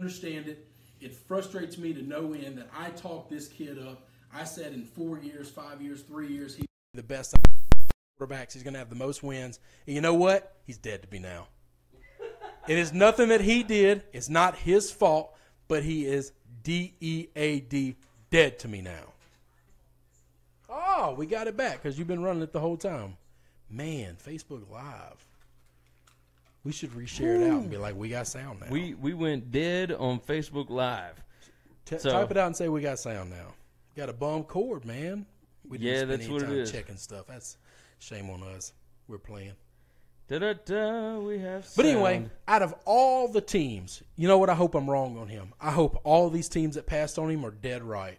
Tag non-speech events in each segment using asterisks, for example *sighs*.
understand it. It frustrates me to no end that I talked this kid up. I said in four years, five years, three years, he's the best quarterbacks. He's going to have the most wins. And you know what? He's dead to me now. *laughs* it is nothing that he did. It's not his fault, but he is D E A D dead to me now. Oh, we got it back because you've been running it the whole time. Man, Facebook Live. We should reshare it out and be like, we got sound now. We we went dead on Facebook Live. T- so- type it out and say we got sound now. Got a bum cord, man. We didn't Yeah, spend that's any what time is. Checking stuff. That's shame on us. We're playing. Da da da. We have. But anyway, out of all the teams, you know what? I hope I'm wrong on him. I hope all these teams that passed on him are dead right,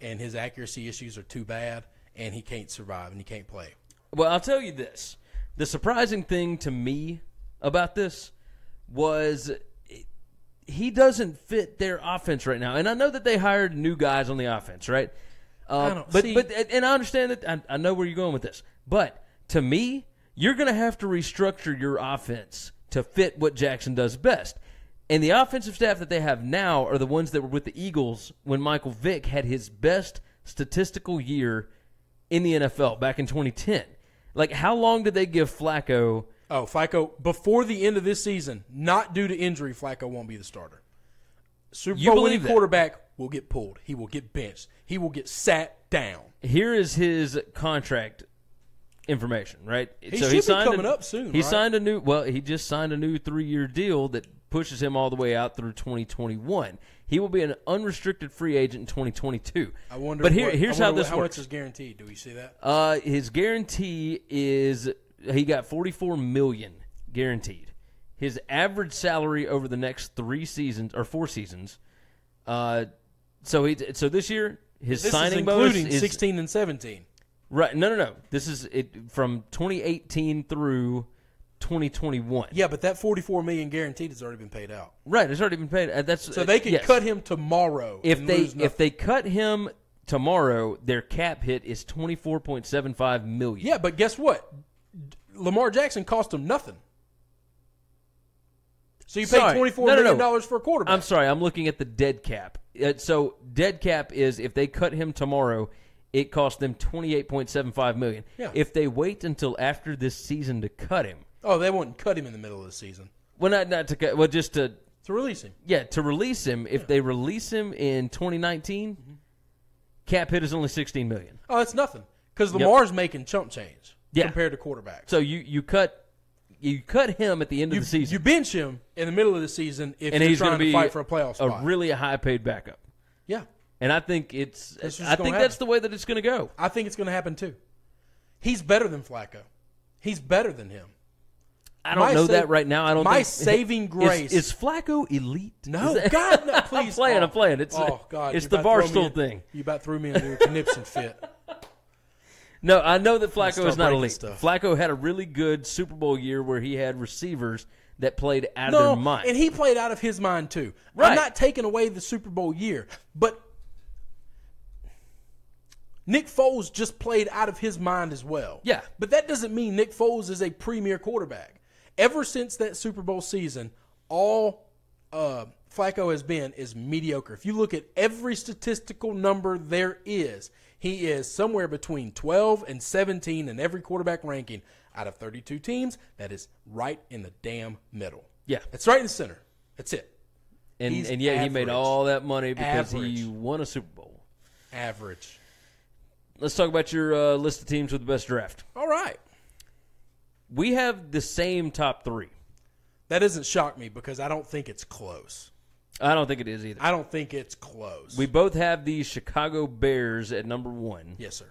and his accuracy issues are too bad, and he can't survive and he can't play. Well, I'll tell you this. The surprising thing to me about this was he doesn't fit their offense right now. And I know that they hired new guys on the offense, right? Uh, I don't- but see- but and I understand that I, I know where you're going with this. But to me, you're going to have to restructure your offense to fit what Jackson does best. And the offensive staff that they have now are the ones that were with the Eagles when Michael Vick had his best statistical year in the NFL back in 2010. Like, how long did they give Flacco? Oh, Flacco, before the end of this season, not due to injury, Flacco won't be the starter. Super You Bowl winning that? quarterback will get pulled. He will get benched. He will get sat down. Here is his contract information, right? He should be coming up soon, He right? signed a new. Well, he just signed a new three-year deal that pushes him all the way out through 2021. He will be an unrestricted free agent in 2022. I wonder. But here, what- here's I how this How works. much is guaranteed? Do we see that? Uh, his guarantee is he got 44 million guaranteed. His average salary over the next three seasons or four seasons. Uh, so he so this year his This signing is bonus including is 16 and 17. right. No, no, no. This is it from 2018 through 2021. Yeah, but that 44 million guaranteed has already been paid out. Right. It's already been paid. Uh, that's So they can yes. cut him tomorrow if they lose if they cut him tomorrow. Their cap hit is 24.75 million. Yeah, but guess what? Lamar Jackson cost him nothing. So you paid twenty four No, no, million no. dollars for a quarterback. I'm sorry, I'm looking at the dead cap. Uh, so dead cap is if they cut him tomorrow, it costs them 28.75 million. Yeah. If they wait until after this season to cut him, oh, they wouldn't cut him in the middle of the season well, not not to cut, well, just to to release him. yeah, to release him. If they release him in 2019, Mm-hmm. cap hit is only 16 million. Oh, that's nothing because Lamar's making chump change Yeah. compared to quarterbacks. So you you cut you cut him at the end You, of the season, you bench him in the middle of the season if and you're he's trying going to fight for a playoff spot. A really a high paid backup. yeah, And I think it's That's I think that's the way that it's going to go. I think it's going to happen too. He's better than Flacco. He's better than him. I don't My know sa- that right now. I don't. my think, *laughs* saving grace- is, is Flacco elite. No, that- God, no, *laughs* please. I'm playing. Oh. I'm playing. It's oh God, It's the barstool in- thing. You about threw me into a conniption fit. *laughs* No, I know that Flacco is not elite. stuff. Flacco had a really good Super Bowl year where he had receivers that played out of their mind. and he played out of his mind too. Right. I'm not taking away the Super Bowl year, but Nick Foles just played out of his mind as well. Yeah. But that doesn't mean Nick Foles is a premier quarterback. Ever since that Super Bowl season, all uh, Flacco has been is mediocre. If you look at every statistical number there is, he is somewhere between 12 and 17 in every quarterback ranking out of 32 teams. That is right in the damn middle. Yeah. It's right in the center. That's it. and he's and yet he made all that money because he won a Super Bowl. Average. Let's talk about your uh, list of teams with the best draft. All right. We have the same top three. That doesn't shock me because I don't think it's close. I don't think it is either. I don't think it's close. We both have the Chicago Bears at number one. yes, sir.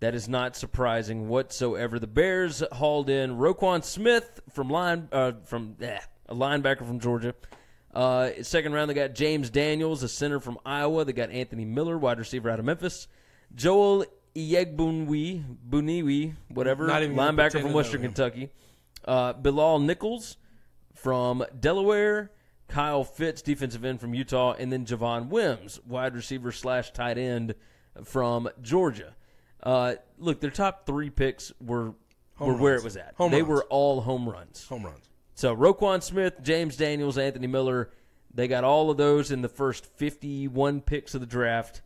That is not surprising whatsoever. The Bears hauled in Roquan Smith from line uh, from eh, a linebacker from Georgia. Uh, second round, they got James Daniels, a center from Iowa. They got Anthony Miller, wide receiver out of Memphis. Joel Iyegbunwi, Buniwi, whatever, Not even linebacker from Western. Kentucky. Uh, Bilal Nichols from Delaware. Kyle Fitts, defensive end from Utah, and then Javon Wims, wide receiver slash tight end from Georgia. Uh, look, their top three picks were were where it was at. Home they runs. were all home runs. Home runs. So Roquan Smith, James Daniels, Anthony Miller, They got all of those in the first 51 picks of the draft.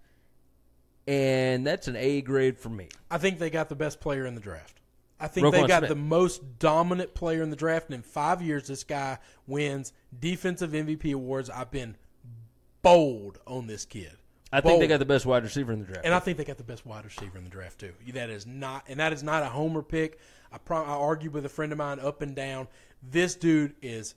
And that's an A grade for me. I think they got the best player in the draft. I think Roquan they got Smith. the most dominant player in the draft, and in five years, this guy wins defensive MVP awards. I've been bold on this kid. I think they got the best wide receiver in the draft. And I think they got the best wide receiver in the draft too. That is not, and that is not a homer pick. I, pro, I argued with a friend of mine up and down. This dude is,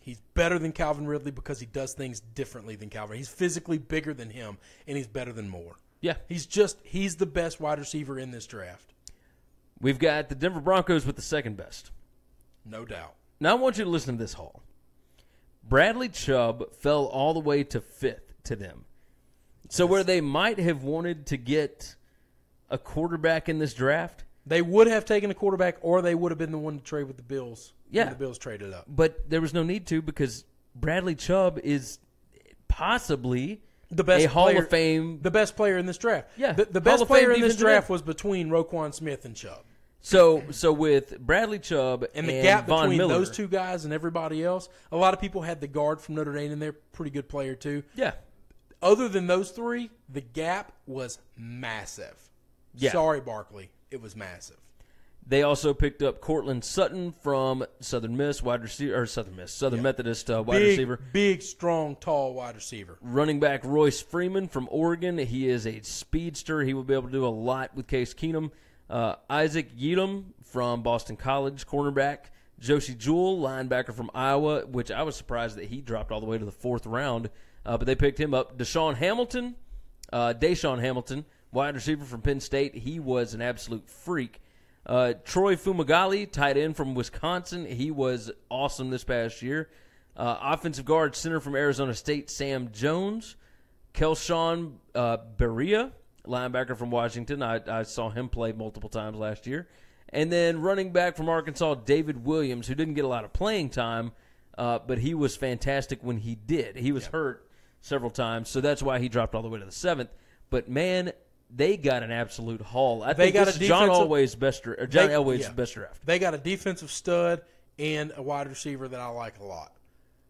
he's better than Calvin Ridley because he does things differently than Calvin. He's physically bigger than him, and he's better than Moore. yeah. He's just, he's the best wide receiver in this draft, We've got the Denver Broncos with the second best. no doubt. Now I want you to listen to this haul. Bradley Chubb fell all the way to fifth to them. So where they might have wanted to get a quarterback in this draft, They would have taken a quarterback, or they would have been the one to trade with the Bills. Yeah. the Bills traded up. but there was no need to because Bradley Chubb is possibly The best a Hall player- of Fame. The best player in this draft. Yeah, the, the best player in this draft was between Roquan Smith and Chubb. So so with Bradley Chubb And the gap Von between Miller, those two guys and everybody else, a lot of people had the guard from Notre Dame in there, pretty good player too. yeah, Other than those three, the gap was massive. Yeah. Sorry, Barkley, it was massive. They also picked up Courtland Sutton from Southern Miss, wide receiver or Southern Miss, Southern Methodist uh, wide big, receiver. big, strong, tall wide receiver. Running back Royce Freeman from Oregon. He is a speedster. He will be able to do a lot with Case Keenum. Uh, Isaac Yiadom from Boston College, cornerback. Josey Jewell, linebacker from Iowa, which I was surprised that he dropped all the way to the fourth round, uh, but they picked him up. DaeSean Hamilton, uh, DaeSean Hamilton, wide receiver from Penn State. He was an absolute freak. Uh, Troy Fumagalli, tight end from Wisconsin. He was awesome this past year. Uh, offensive guard center from Arizona State, Sam Jones. Kelshawn uh, Bierria, linebacker from Washington. I, I saw him play multiple times last year. And then running back from Arkansas, David Williams, who didn't get a lot of playing time, uh, but he was fantastic when he did. He was hurt several times, so that's why he dropped all the way to the seventh. But man, they got an absolute haul. I They think got this a John Elway's best, or John They- Elway's yeah. best draft. They got a defensive stud and a wide receiver that I like a lot.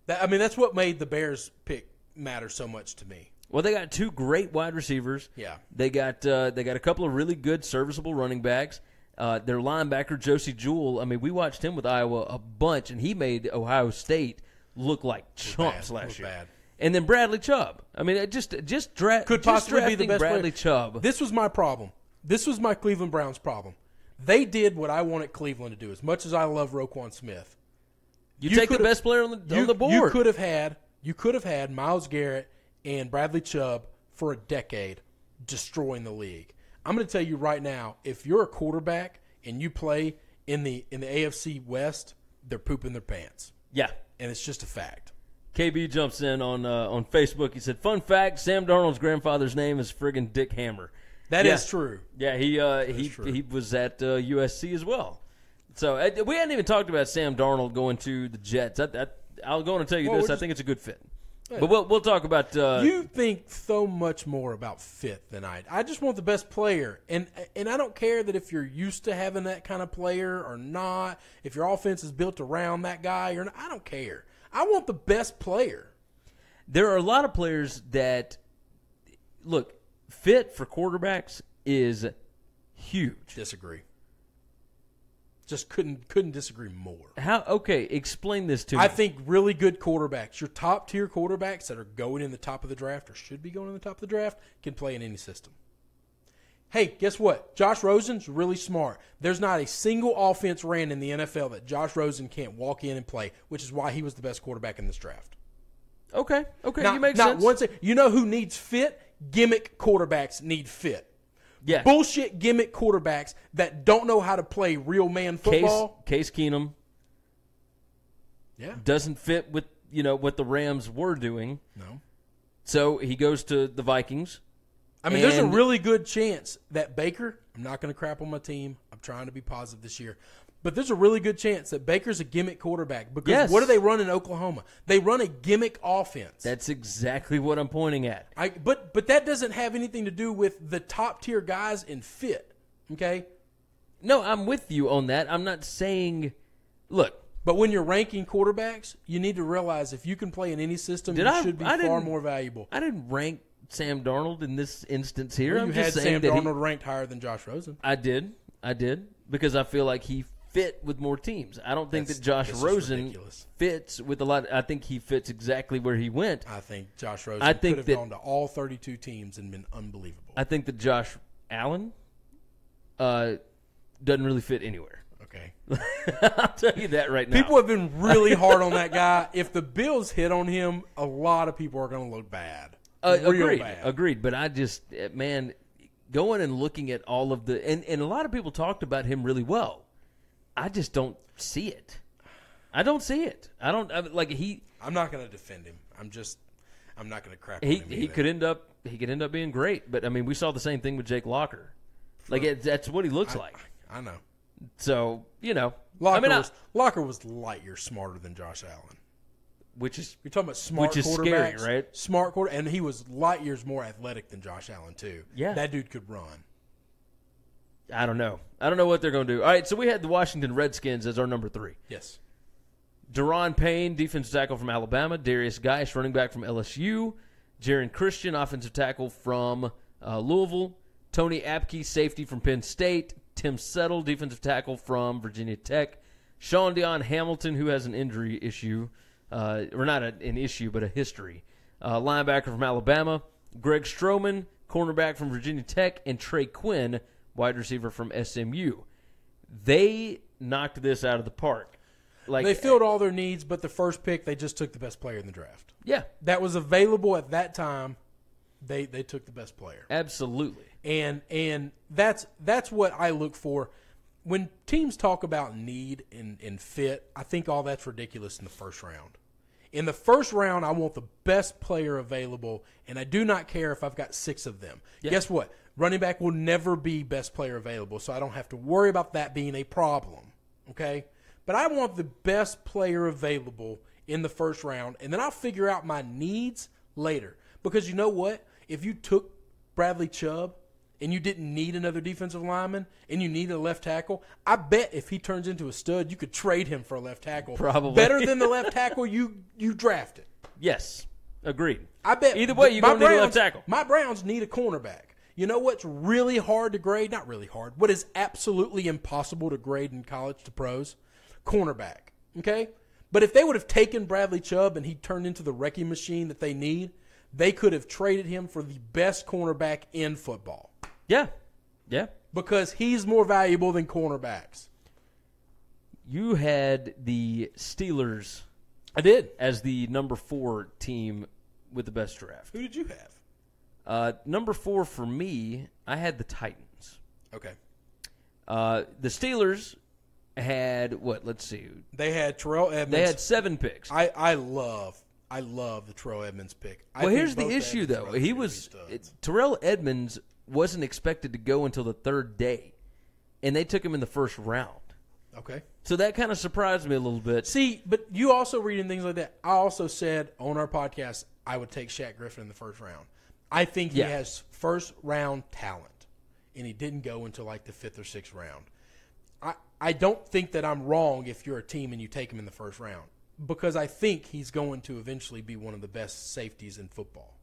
That, I mean, that's what made the Bears pick matter so much to me. Well, they got two great wide receivers. Yeah. They got uh, they got a couple of really good serviceable running backs. Uh, their linebacker Josey Jewell. I mean, we watched him with Iowa a bunch, and he made Ohio State look like chumps last year. bad. And then Bradley Chubb. I mean, it just just dra- Could just possibly be the best Bradley player. Chubb. This was my problem. This was my Cleveland Browns problem. They did what I wanted Cleveland to do. As much as I love Roquan Smith, you, you take the best player on the you, on the board. you could have had you could have had Myles Garrett and Bradley Chubb for a decade destroying the league. I'm going to tell you right now, if you're a quarterback and you play in the in the AFC West, they're pooping their pants, yeah. and it's just a fact. KB jumps in on uh, on Facebook. He said, "Fun fact: Sam Darnold's grandfather's name is friggin' Dick Hammer." That is Yeah. true. Yeah, he uh, he true. he was at uh, USC as well. So uh, we hadn't even talked about Sam Darnold going to the Jets. I, I, I'll go on and tell you Well, this: we're I think it's a good fit. But we'll we'll talk about uh, you think so much more about fit than I. I just want the best player, and and I don't care that if you're used to having that kind of player or not. If your offense is built around that guy or not, I don't care. I want the best player. there are a lot of players that look fit for quarterbacks is huge. Disagree. Just couldn't couldn't disagree more. How okay? Explain this to me. I think really good quarterbacks, your top tier quarterbacks that are going in the top of the draft or should be going in the top of the draft, can play in any system. Hey, guess what? Josh Rosen's really smart. There's not a single offense ran in the NFL that Josh Rosen can't walk in and play, which is why he was the best quarterback in this draft. okay, okay, Not, you make not sense. once. You know who needs fit? Gimmick quarterbacks need fit. yeah, Bullshit gimmick quarterbacks that don't know how to play real man Case football. Case Keenum Yeah. doesn't fit with you know what the Rams were doing. No. So he goes to the Vikings. I mean, there's a really good chance that Baker. I'm not going to crap on my team. I'm trying to be positive this year, but there's a really good chance that Baker's a gimmick quarterback because Yes. what do they run in Oklahoma? They run a gimmick offense. That's exactly what I'm pointing at. I, but but that doesn't have anything to do with the top tier guys in fit. Okay, No, I'm with you on that. I'm not saying. Look, But when you're ranking quarterbacks, you need to realize if you can play in any system, Did you I- should be I far more valuable. I didn't rank Sam Darnold in this instance here. you I'm had just saying Sam that he- Darnold ranked higher than Josh Rosen. I did. I did because I feel like he fit with more teams. I don't think That's- that Josh this is Rosen ridiculous. fits with a lot. I think he fits exactly where he went. I think Josh Rosen I think could have that- gone to all 32 teams and been unbelievable. I think that Josh Allen uh, doesn't really fit anywhere. okay. *laughs* I'll tell you that right now. People have been really hard on that guy. *laughs* If the Bills hit on him, a lot of people are going to look bad. Uh, agreed. bad. Agreed. But I just, uh, man, going and looking at all of the, and, and a lot of people talked about him really well. I just don't see it. I don't see it. I don't I, like he. I'm not going to defend him. I'm just, I'm not going to crap He he could end up he could end up being great. But I mean, we saw the same thing with Jake Locker. Like it, that's what he looks like. I know. So you know, Locker, I mean, I- was, Locker was light years smarter than Josh Allen. Which is You're talking about smart Which is scary, right? Smart quarter, and he was light years more athletic than Josh Allen too. Yeah. that dude could run. I don't know. I don't know what they're going to do. All right, so we had the Washington Redskins as our number three. Yes, Da'Ron Payne, defensive tackle from Alabama. Derrius Guice, running back from LSU. Geron Christian, offensive tackle from uh, Louisville. Tony Apke, safety from Penn State. Tim Settle, defensive tackle from Virginia Tech. Shaun Dion Hamilton, who has an injury issue, uh, or not a, an issue, but a history. Uh, linebacker from Alabama. Greg Stroman, cornerback from Virginia Tech. And Trey Quinn, wide receiver from SMU. They knocked this out of the park. Like they filled all their needs, but the first pick they just took the best player in the draft yeah, that was available at that time. They they took the best player. absolutely. and and that's that's what I look for when teams talk about need and, and fit. I think all that's ridiculous in the first round. In the first round, I want the best player available, and I do not care if I've got six of them. Guess what? Running back will never be best player available, so I don't have to worry about that being a problem. Okay, but I want the best player available in the first round, and then I'll figure out my needs later. Because you know what? If you took Bradley Chubb and you didn't need another defensive lineman and you need a left tackle, I bet if he turns into a stud, you could trade him for a left tackle. Probably. better than the left *laughs* tackle you you drafted. Yes, agreed. I bet Either way, you're my need a left tackle. My Browns need a cornerback. You know what's really hard to grade? Not really hard. What is absolutely impossible to grade in college to pros? Cornerback. Okay? But if they would have taken Bradley Chubb and he turned into the wrecking machine that they need, they could have traded him for the best cornerback in football Yeah, yeah. because he's more valuable than cornerbacks. You had the Steelers I did. as the number four team with the best draft. Who did you have? Uh, number four for me, I had the Titans. Okay. Uh, the Steelers had what? Let's see. They had Terrell Edmunds. They had seven picks. I, I love I love the Terrell Edmunds pick. I well, here's the issue, Edmunds though. He was it, Terrell Edmunds wasn't expected to go until the third day, and they took him in the first round. okay. So that kind of surprised me a little bit. See, but you also reading things like that. I also said on our podcast I would take Shaq Griffin in the first round. I think he Yeah. has first round talent, and he didn't go until like the fifth or sixth round. I I don't think that I'm wrong if you're a team and you take him in the first round because I think he's going to eventually be one of the best safeties in football.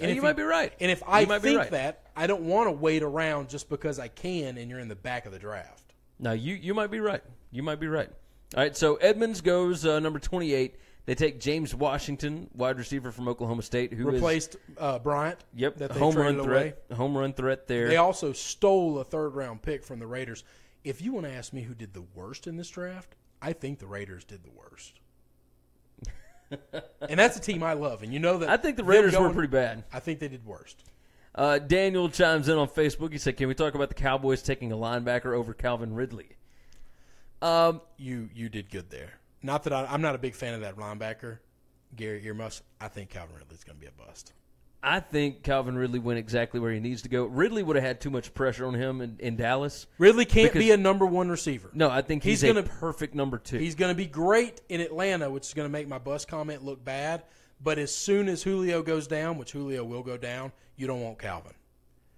And you might be right. And if I might be think right. that, I don't want to wait around just because I can and you're in the back of the draft. Now you you might be right. You might be right. All right, so Edmunds goes uh, number twenty eight. They take James Washington, wide receiver from Oklahoma State, who Replaced uh, Bryant. yep that home run threat, away. home run threat there. They also stole a third round pick from the Raiders. If you want to ask me who did the worst in this draft, I think the Raiders did the worst. And that's a team I love, and you know that. I think the Raiders were pretty bad. I think they did worst. Uh, Daniel chimes in on Facebook. He said, "Can we talk about the Cowboys taking a linebacker over Calvin Ridley?" Um, You you did good there. Not that I, I'm not a big fan of that linebacker, Gary Earmuffs. I think Calvin Ridley's going to be a bust. I think Calvin Ridley went exactly where he needs to go. Ridley would have had too much pressure on him in, in Dallas. Ridley can't Because- be a number one receiver. No, I think he's, He's a gonna- perfect number two. He's going to be great in Atlanta, which is going to make my bus comment look bad. But as soon as Julio goes down, which Julio will go down, you don't want Calvin.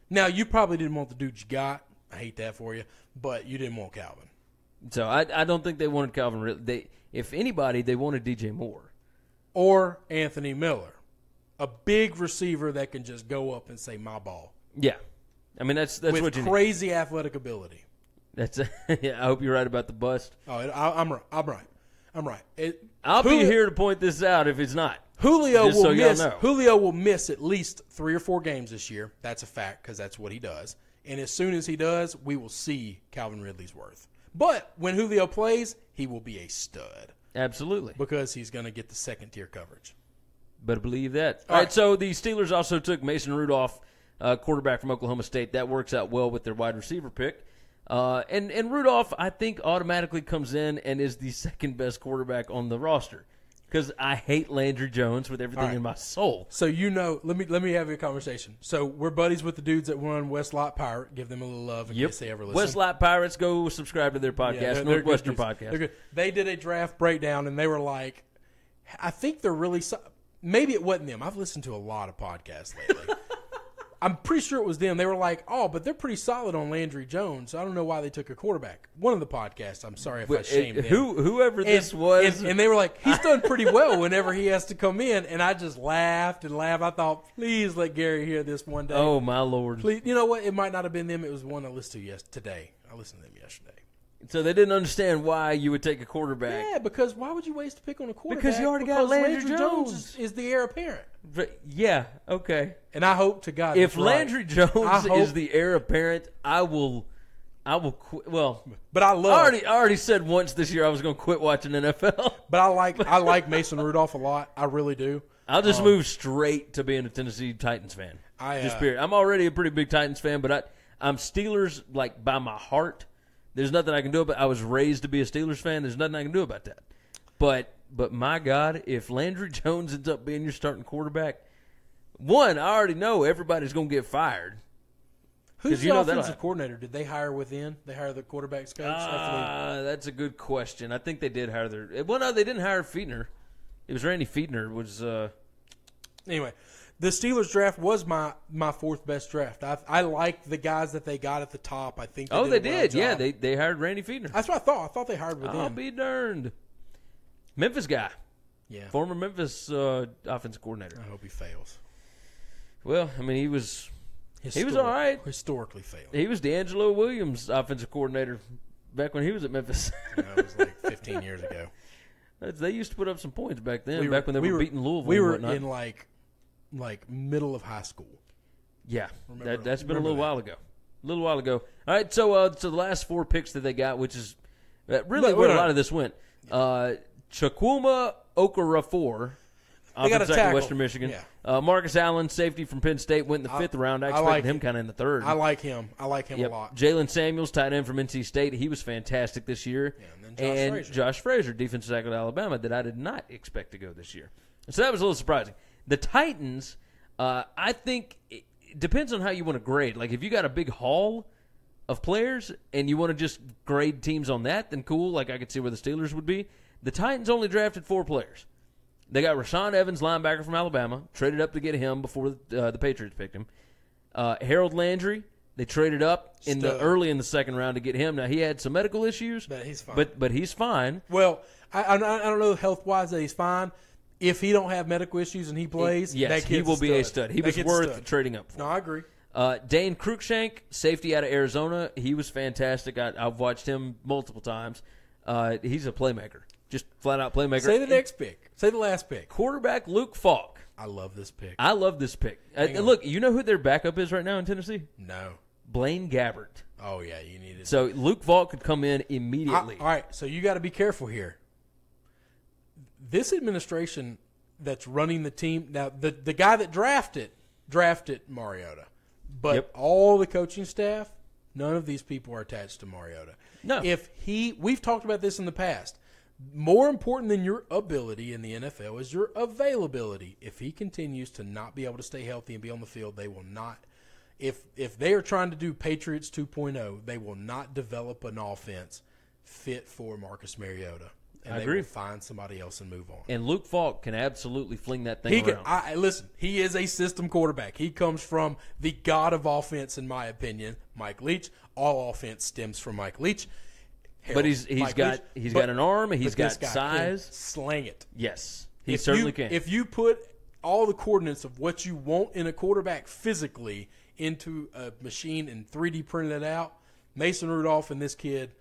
Now, you probably didn't want the dude you got. I hate that for you, but you didn't want Calvin. So I, I don't think they wanted Calvin Ridley. They, if anybody, they wanted DJ Moore. Or Anthony Miller, a big receiver that can just go up and say my ball Yeah, I mean that's that's with what you need. crazy athletic ability. That's *laughs* yeah. I hope you're right about the bust. Oh, I, I'm right. I'm right. I'm right. It, I'll be here to point this out if it's not. Julio will so miss. know. Julio will miss at least three or four games this year. That's a fact because that's what he does. And as soon as he does, we will see Calvin Ridley's worth. But when Julio plays, he will be a stud Absolutely. because he's going to get the second tier coverage. Better believe that. All All right. right. So the Steelers also took Mason Rudolph, uh, quarterback from Oklahoma State. That works out well with their wide receiver pick. Uh, and and Rudolph, I think, automatically comes in and is the *laughs* second best quarterback on the roster because I hate Landry Jones with everything right. in my soul. So you know, let me let me have a conversation. So we're buddies with the dudes that run West Lot Pirate. Give them a little love in case they ever listen. West Lot Pirates, go subscribe to their podcast, Yeah, they're- Northwestern podcast. They're good. They did a draft breakdown, and they were like, I think they're really. So- Maybe it wasn't them. I've listened to a lot of podcasts lately. *laughs* I'm pretty sure it was them. They were like, "Oh, but they're pretty solid on Landry Jones. I don't know why they took a quarterback." One of the podcasts. I'm sorry if I But shamed it- them. who whoever And- this was, and, and they were like, "He's done pretty *laughs* well whenever he has to come in." And I just laughed and laughed. I thought, "Please let Gary hear this one day." oh my lord! Please, you know what? It might not have been them. It was one I listened to yes today. I listened to them yesterday. So they didn't understand why you would take a quarterback. Yeah, because why would you waste a pick on a quarterback? Because you already got Because Landry Jones, Jones. is, is the heir apparent. But yeah, okay. And I hope to God If that's right. Landry Jones is the heir apparent, I will, I will quit. Well, but I I love. already, I already said once this year I was going to quit watching NFL. but I like I *laughs* like Mason Rudolph a lot. I really do. I'll just move straight to being a Tennessee Titans fan. I, just uh, period. I'm already a pretty big Titans fan, but I, I'm Steelers like by my heart. There's nothing I can do about. I was raised to be a Steelers fan. There's nothing I can do about that. But but my God, if Landry *laughs* Jones ends up being your starting quarterback, one I already know everybody's going to get fired. Who's the you know offensive coordinator? Did they hire within? They hire the quarterbacks coach. Uh, that's a good question. I think they did hire their. Well, no, they didn't hire Fichtner. It was Randy Fichtner. Was uh, anyway, the Steelers draft was my my fourth best draft. I I like the guys that they got at the top. I think. They oh, did they did. Yeah, they they hired Randy Fichtner. That's what I thought. I thought they hired within. I'll be darned. Memphis guy, yeah. former Memphis uh, offensive coordinator. I hope he fails. Well, I mean, he was he was all right. Historically failed. he was DeAngelo Williams' offensive coordinator back when he was at Memphis. *laughs* That was like 15 years ago. They used to put up some points back then. We back when they we were, beating Louisville. We were in like like middle of high school. Yeah, Remember- that, that's been a little that. while ago. A little while ago. All right, so uh, so the last four picks that they got, which is uh, really where a lot of this went. Uh, Chukwuma Okorafor, They got a offensive tackle. Western Michigan. Yeah. Uh, Marcus Allen, safety from Penn State, went in the I- fifth round. I I expected like him kind of in the third. I like him. I like him Yep. a lot. Jaylen Samuels, tight end from NC State. He was fantastic this year. and then Josh and Frazier. Josh Frazier, defensive tackle at Alabama, that I did not expect to go this year. So that was a little surprising. The Titans, uh, I think it, depends on how you want to grade. Like if you got a big haul of players and you want to just grade teams on that, then cool. Like I could see where the Steelers would be. The Titans only drafted four players. They got Rashaan Evans, linebacker from Alabama, traded up to get him before uh, the Patriots picked him. Uh, Harold Landry, they traded up in the early in the second round to get him. Now he had some medical issues, But he's fine. But but he's fine. Well, I, I, I don't know health wise that he's fine. If he don't have medical issues and he plays, yes, that he will be a stud. He That was worth trading up for. No, I agree. Uh, Dane Cruikshank, safety out of Arizona, he was fantastic. I, I've watched him multiple times. Uh, he's a playmaker, just flat out playmaker. Say the next pick. Say the last pick. quarterback, Luke Falk. I love this pick. I love this pick. Uh, look, you know who their backup is right now in Tennessee? no. Blaine Gabbert. Oh yeah, you need it. So Luke Falk could come in I- immediately. all right, so you got to be careful here. This administration that's running the team now, the the guy that drafted drafted Mariota, but Yep. all the coaching staff, none of these people are attached to Mariota. No. if he, we've talked about this in the past. More important than your ability in the NFL is your availability. If he continues to not be able to stay healthy and be on the field, they will not. If if they are trying to do Patriots 2.0, they will not develop an offense fit for Marcus Mariota. And I they agree. will find somebody else and move on. and Luke Falk can absolutely fling that thing He can. I, listen. He is a system quarterback. He comes from the god of offense, in my opinion, Mike Leach. All offense stems from Mike Leach. Hell, But he's he's Mike got Leach- he's but- got an arm. He's got guy can size. Slang it. Yes, he If certainly you, can. If you put all the coordinates of what you want in a quarterback physically into a machine and 3D print it out, Mason Rudolph and this kid,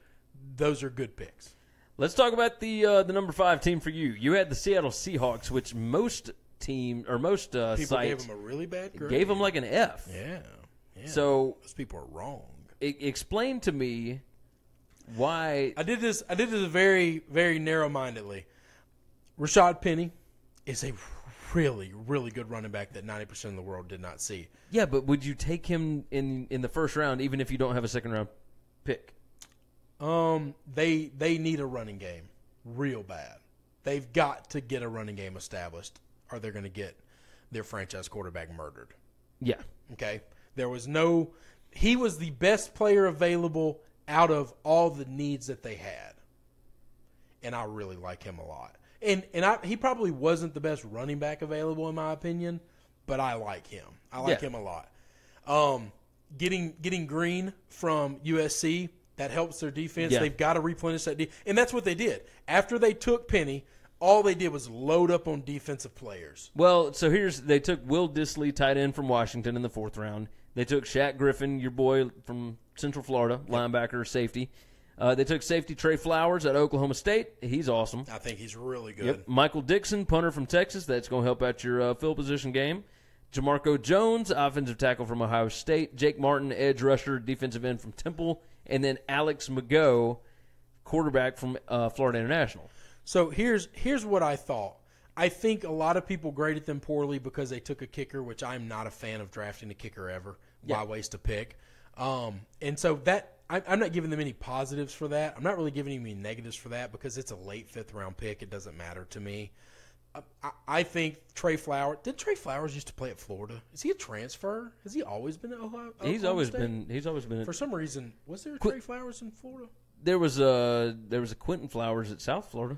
those are good picks. Let's talk about the uh, the number five team for you. You had the Seattle Seahawks, which most team or most uh, People gave them a really bad grade. gave them like an F. yeah, yeah. So those people are wrong. e- explain to me why. I did this. I did this very, very narrow-mindedly. Rashaad Penny is a really, really good running back that ninety percent of the world did not see. Yeah, but would you take him in in the first round, even if you don't have a second round pick? Um, they they need a running game real bad. They've got to get a running game established, or they're going to get their franchise quarterback murdered. Yeah, Okay, there was no. He was the best player available out of all the needs that they had, and I really like him a lot. And and I, he probably wasn't the best running back available in my opinion, but I like him. I like Yeah. him a lot. Um, getting getting Green from USC that helps their defense. Yeah. They've got to replenish that, de- and that's what they did after they took Penny. All they did was load up on defensive players. Well, so here's they took Will Dissly, tight end from Washington, in the fourth round. They took Shaq Griffin, your boy from Central Florida, linebacker, safety. Uh, they took safety Trey Flowers at Oklahoma State. He's awesome. I think he's really good. Yep. Michael Dickson, punter from Texas. That's going to help out your uh, field position game. Jamarco Jones, offensive tackle from Ohio State. Jake Martin, edge rusher, defensive end from Temple. And then Alex Mago, quarterback from uh, Florida International. So here's here's what I thought. I think a lot of people graded them poorly because they took a kicker, which I'm not a fan of drafting a kicker ever. Why waste a pick? Um, and so that I, I'm not giving them any positives for that. I'm not really giving them any negatives for that because it's a late fifth round pick. It doesn't matter to me. I, I think Trey Flowers. Did Trey Flowers used to play at Florida? Is he a transfer? Has he always been at Ohio? He's always State? been. He's always been. For some reason, was there a Trey Flowers in Florida? there was a there was a Quinton Flowers at South Florida.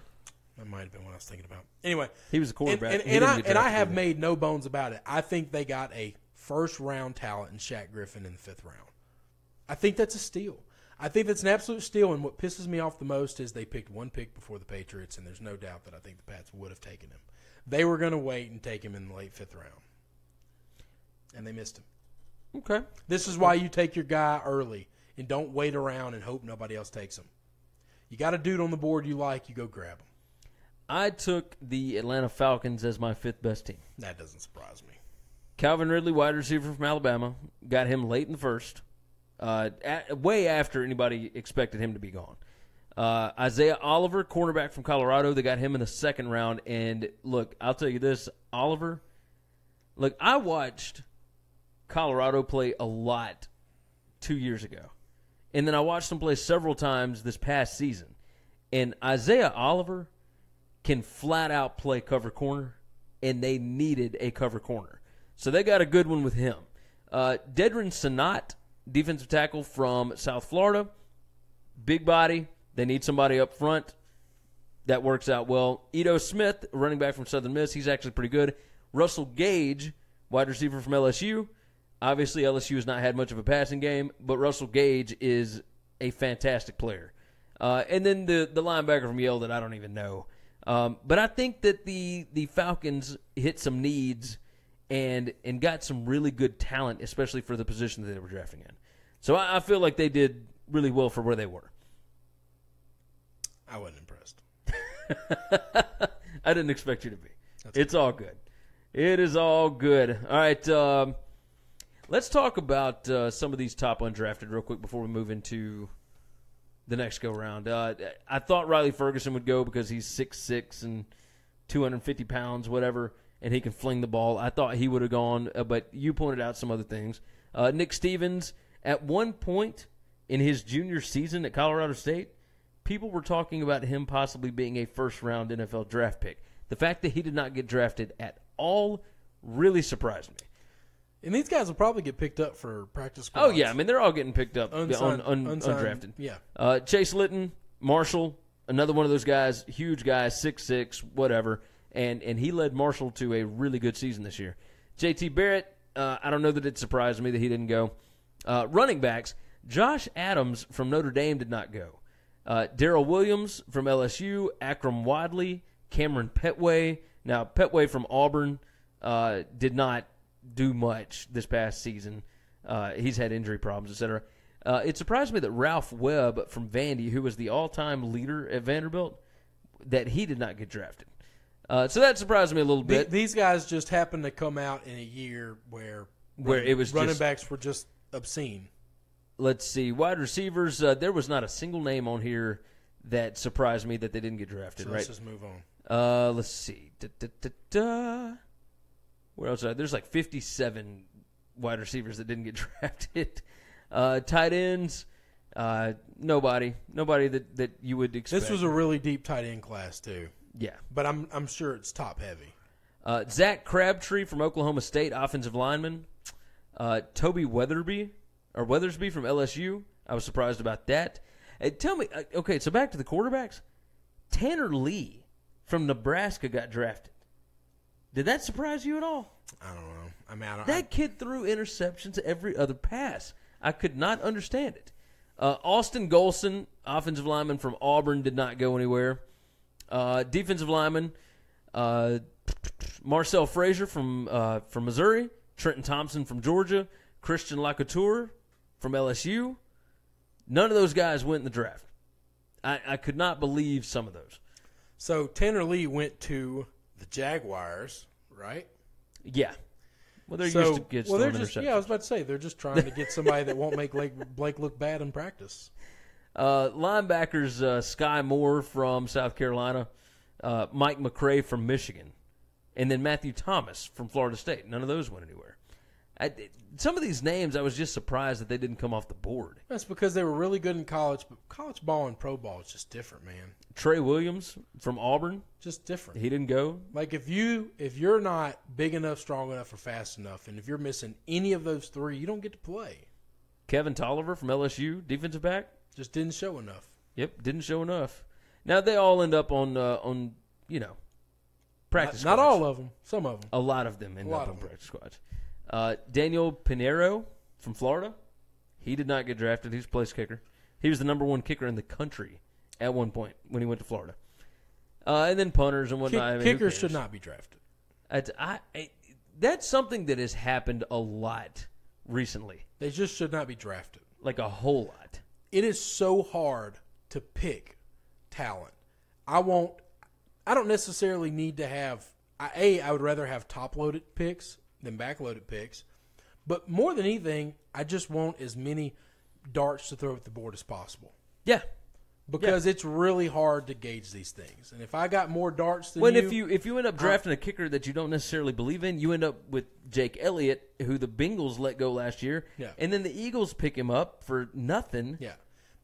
That might have been what I was thinking about. Anyway, He was a quarterback. and, He and I and I have made no bones about it. I think they got a first round talent in Shaq Griffin in the fifth round. I think that's a steal. I think that's an absolute steal. And what pisses me off the most is they picked one pick before the Patriots, and there's no doubt that I think the Pats would have taken him. They were going to wait and take him in the late fifth round, and they missed him. Okay. This is why you take your guy early and don't wait around and hope nobody else takes him. You got a dude on the board you like, you go grab him. I took the Atlanta Falcons as my fifth best team. That doesn't surprise me. Calvin Ridley, wide receiver from Alabama, got him late in the first, uh, at, way after anybody expected him to be gone. Uh, Isaiah Oliver, cornerback from Colorado, they got him in the second round. And look, I'll tell you this, Oliver. Look, I watched Colorado play a lot two years ago, and then I watched them play several times this past season. And Isaiah Oliver can flat out play cover corner, and they needed a cover corner. So they got a good one with him. Uh, Deadrin defensive tackle from South Florida, big body. They need somebody up front. That works out well. Ito Smith, running back from Southern Miss, he's actually pretty good. Russell Gage, wide receiver from LSU. Obviously, LSU has not had much of a passing game, but Russell Gage is a fantastic player. Uh, and then the the linebacker from Yale that I don't even know. Um, but I think that the the Falcons hit some needs and and got some really good talent, especially for the position that they were drafting in. So I, I feel like they did really well for where they were. I wasn't impressed. *laughs* I didn't expect you to be. it's all good. It is all good. All right. Um, let's talk about uh, some of these top undrafted real quick before we move into the next go round. Uh, I thought Riley Ferguson would go because he's six six and 250 pounds, whatever, and he can fling the ball. I thought he would have gone, uh, but you pointed out some other things. Uh, Nick Stevens, at one point in his junior season at Colorado State, people were talking about him possibly being a first round NFL draft pick. The fact that he did not get drafted at all really surprised me. And these guys will probably get picked up for practice Oh yeah, I mean they're all getting picked up Unsigned- un, un, unsigned, undrafted. yeah. Uh, Chase Litton, Marshall, another one of those guys, huge guy, six six, whatever, and and he led Marshall to a really good season this year. J.T. Barrett, uh, I don't know that it surprised me that he didn't go. Uh, running backs, Josh Adams from Notre Dame did not go. Uh, Daryl Williams from LSU, Akrum Wadley, Kamryn Pettway. Now, Pettway from Auburn uh, did not do much this past season. Uh, he's had injury problems, etc. Uh, it surprised me that Ralph Webb from Vandy, who was the all-time leader at Vanderbilt, that he did not get drafted. Uh, so that surprised me a little The- bit. these guys just happened to come out in a year where Where running- it was running just- backs were just obscene. Let's see, wide receivers. Uh, there was not a single name on here that surprised me that they didn't get drafted. So right? let's just move on. Uh, let's see. Da, da, da. Where else? Are, there's like 57 wide receivers that didn't get *laughs* drafted. Uh, tight ends. Uh, nobody. Nobody that, that you would expect. This was a really deep tight end class too, yeah. but I'm I'm sure it's top heavy. Uh, Zach Crabtree from Oklahoma State, offensive lineman. Uh, Toby Weatherby or Weathersby from LSU. I was surprised about that. And tell me, uh, okay, so back to the quarterbacks. Tanner Lee from Nebraska got drafted. Did that surprise you at all? I don't know. I mean, I don't, That kid threw interceptions every other pass. I could not understand it. Uh, Austin Golson, offensive lineman from Auburn, did not go anywhere. Uh, defensive lineman uh, Marcell Frazier from uh, from Missouri, Trenton Thompson from Georgia, Christian Lacouture from LSU. None of those guys went in the draft. I, I could not believe some of those. So Tanner Lee went to the Jaguars, right? Yeah. Well, they're so, used to get well, they're just yeah. I was about to say they're just trying to get somebody that won't make Blake, Blake look bad in practice. Uh, linebackers uh, Skai Moore from South Carolina, uh, Mike McCray from Michigan, and then Matthew Thomas from Florida State. None of those went anywhere. I, some of these names, I was just surprised that they didn't come off the board. That's because they were really good in college, but college ball and pro ball is just different, man. Trey Williams from Auburn, Just different. he didn't go. Like if you if you're not big enough, strong enough, or fast enough, and if you're missing any of those three, you don't get to play. Kevin Toliver from LSU, defensive back. Just didn't show enough. Yep, didn't show enough. Now they all end up on uh, on you know practice. Not, not all of them. Some of them. A lot of them end up on them. practice squads. Uh, Daniel Pineiro from Florida, he did not get drafted. He was place kicker. He was the number one kicker in the country at one point when he went to Florida. Uh, and then punters and Kick, whatnot. I mean, kickers should not be drafted. I, I, that's something that has happened a lot recently, They just should not be drafted. like a whole lot. It is so hard to pick talent. I won't. I don't necessarily need to have. I, a, I would rather have top loaded picks than back loaded picks. But more than anything, I just want as many darts to throw at the board as possible. Yeah. Because it's really hard to gauge these things. And if I got more darts than When you, if you if you end up drafting a kicker that you don't necessarily believe in, you end up with Jake Elliott, who the Bengals let go last year, Yeah. and then the Eagles pick him up for nothing. yeah,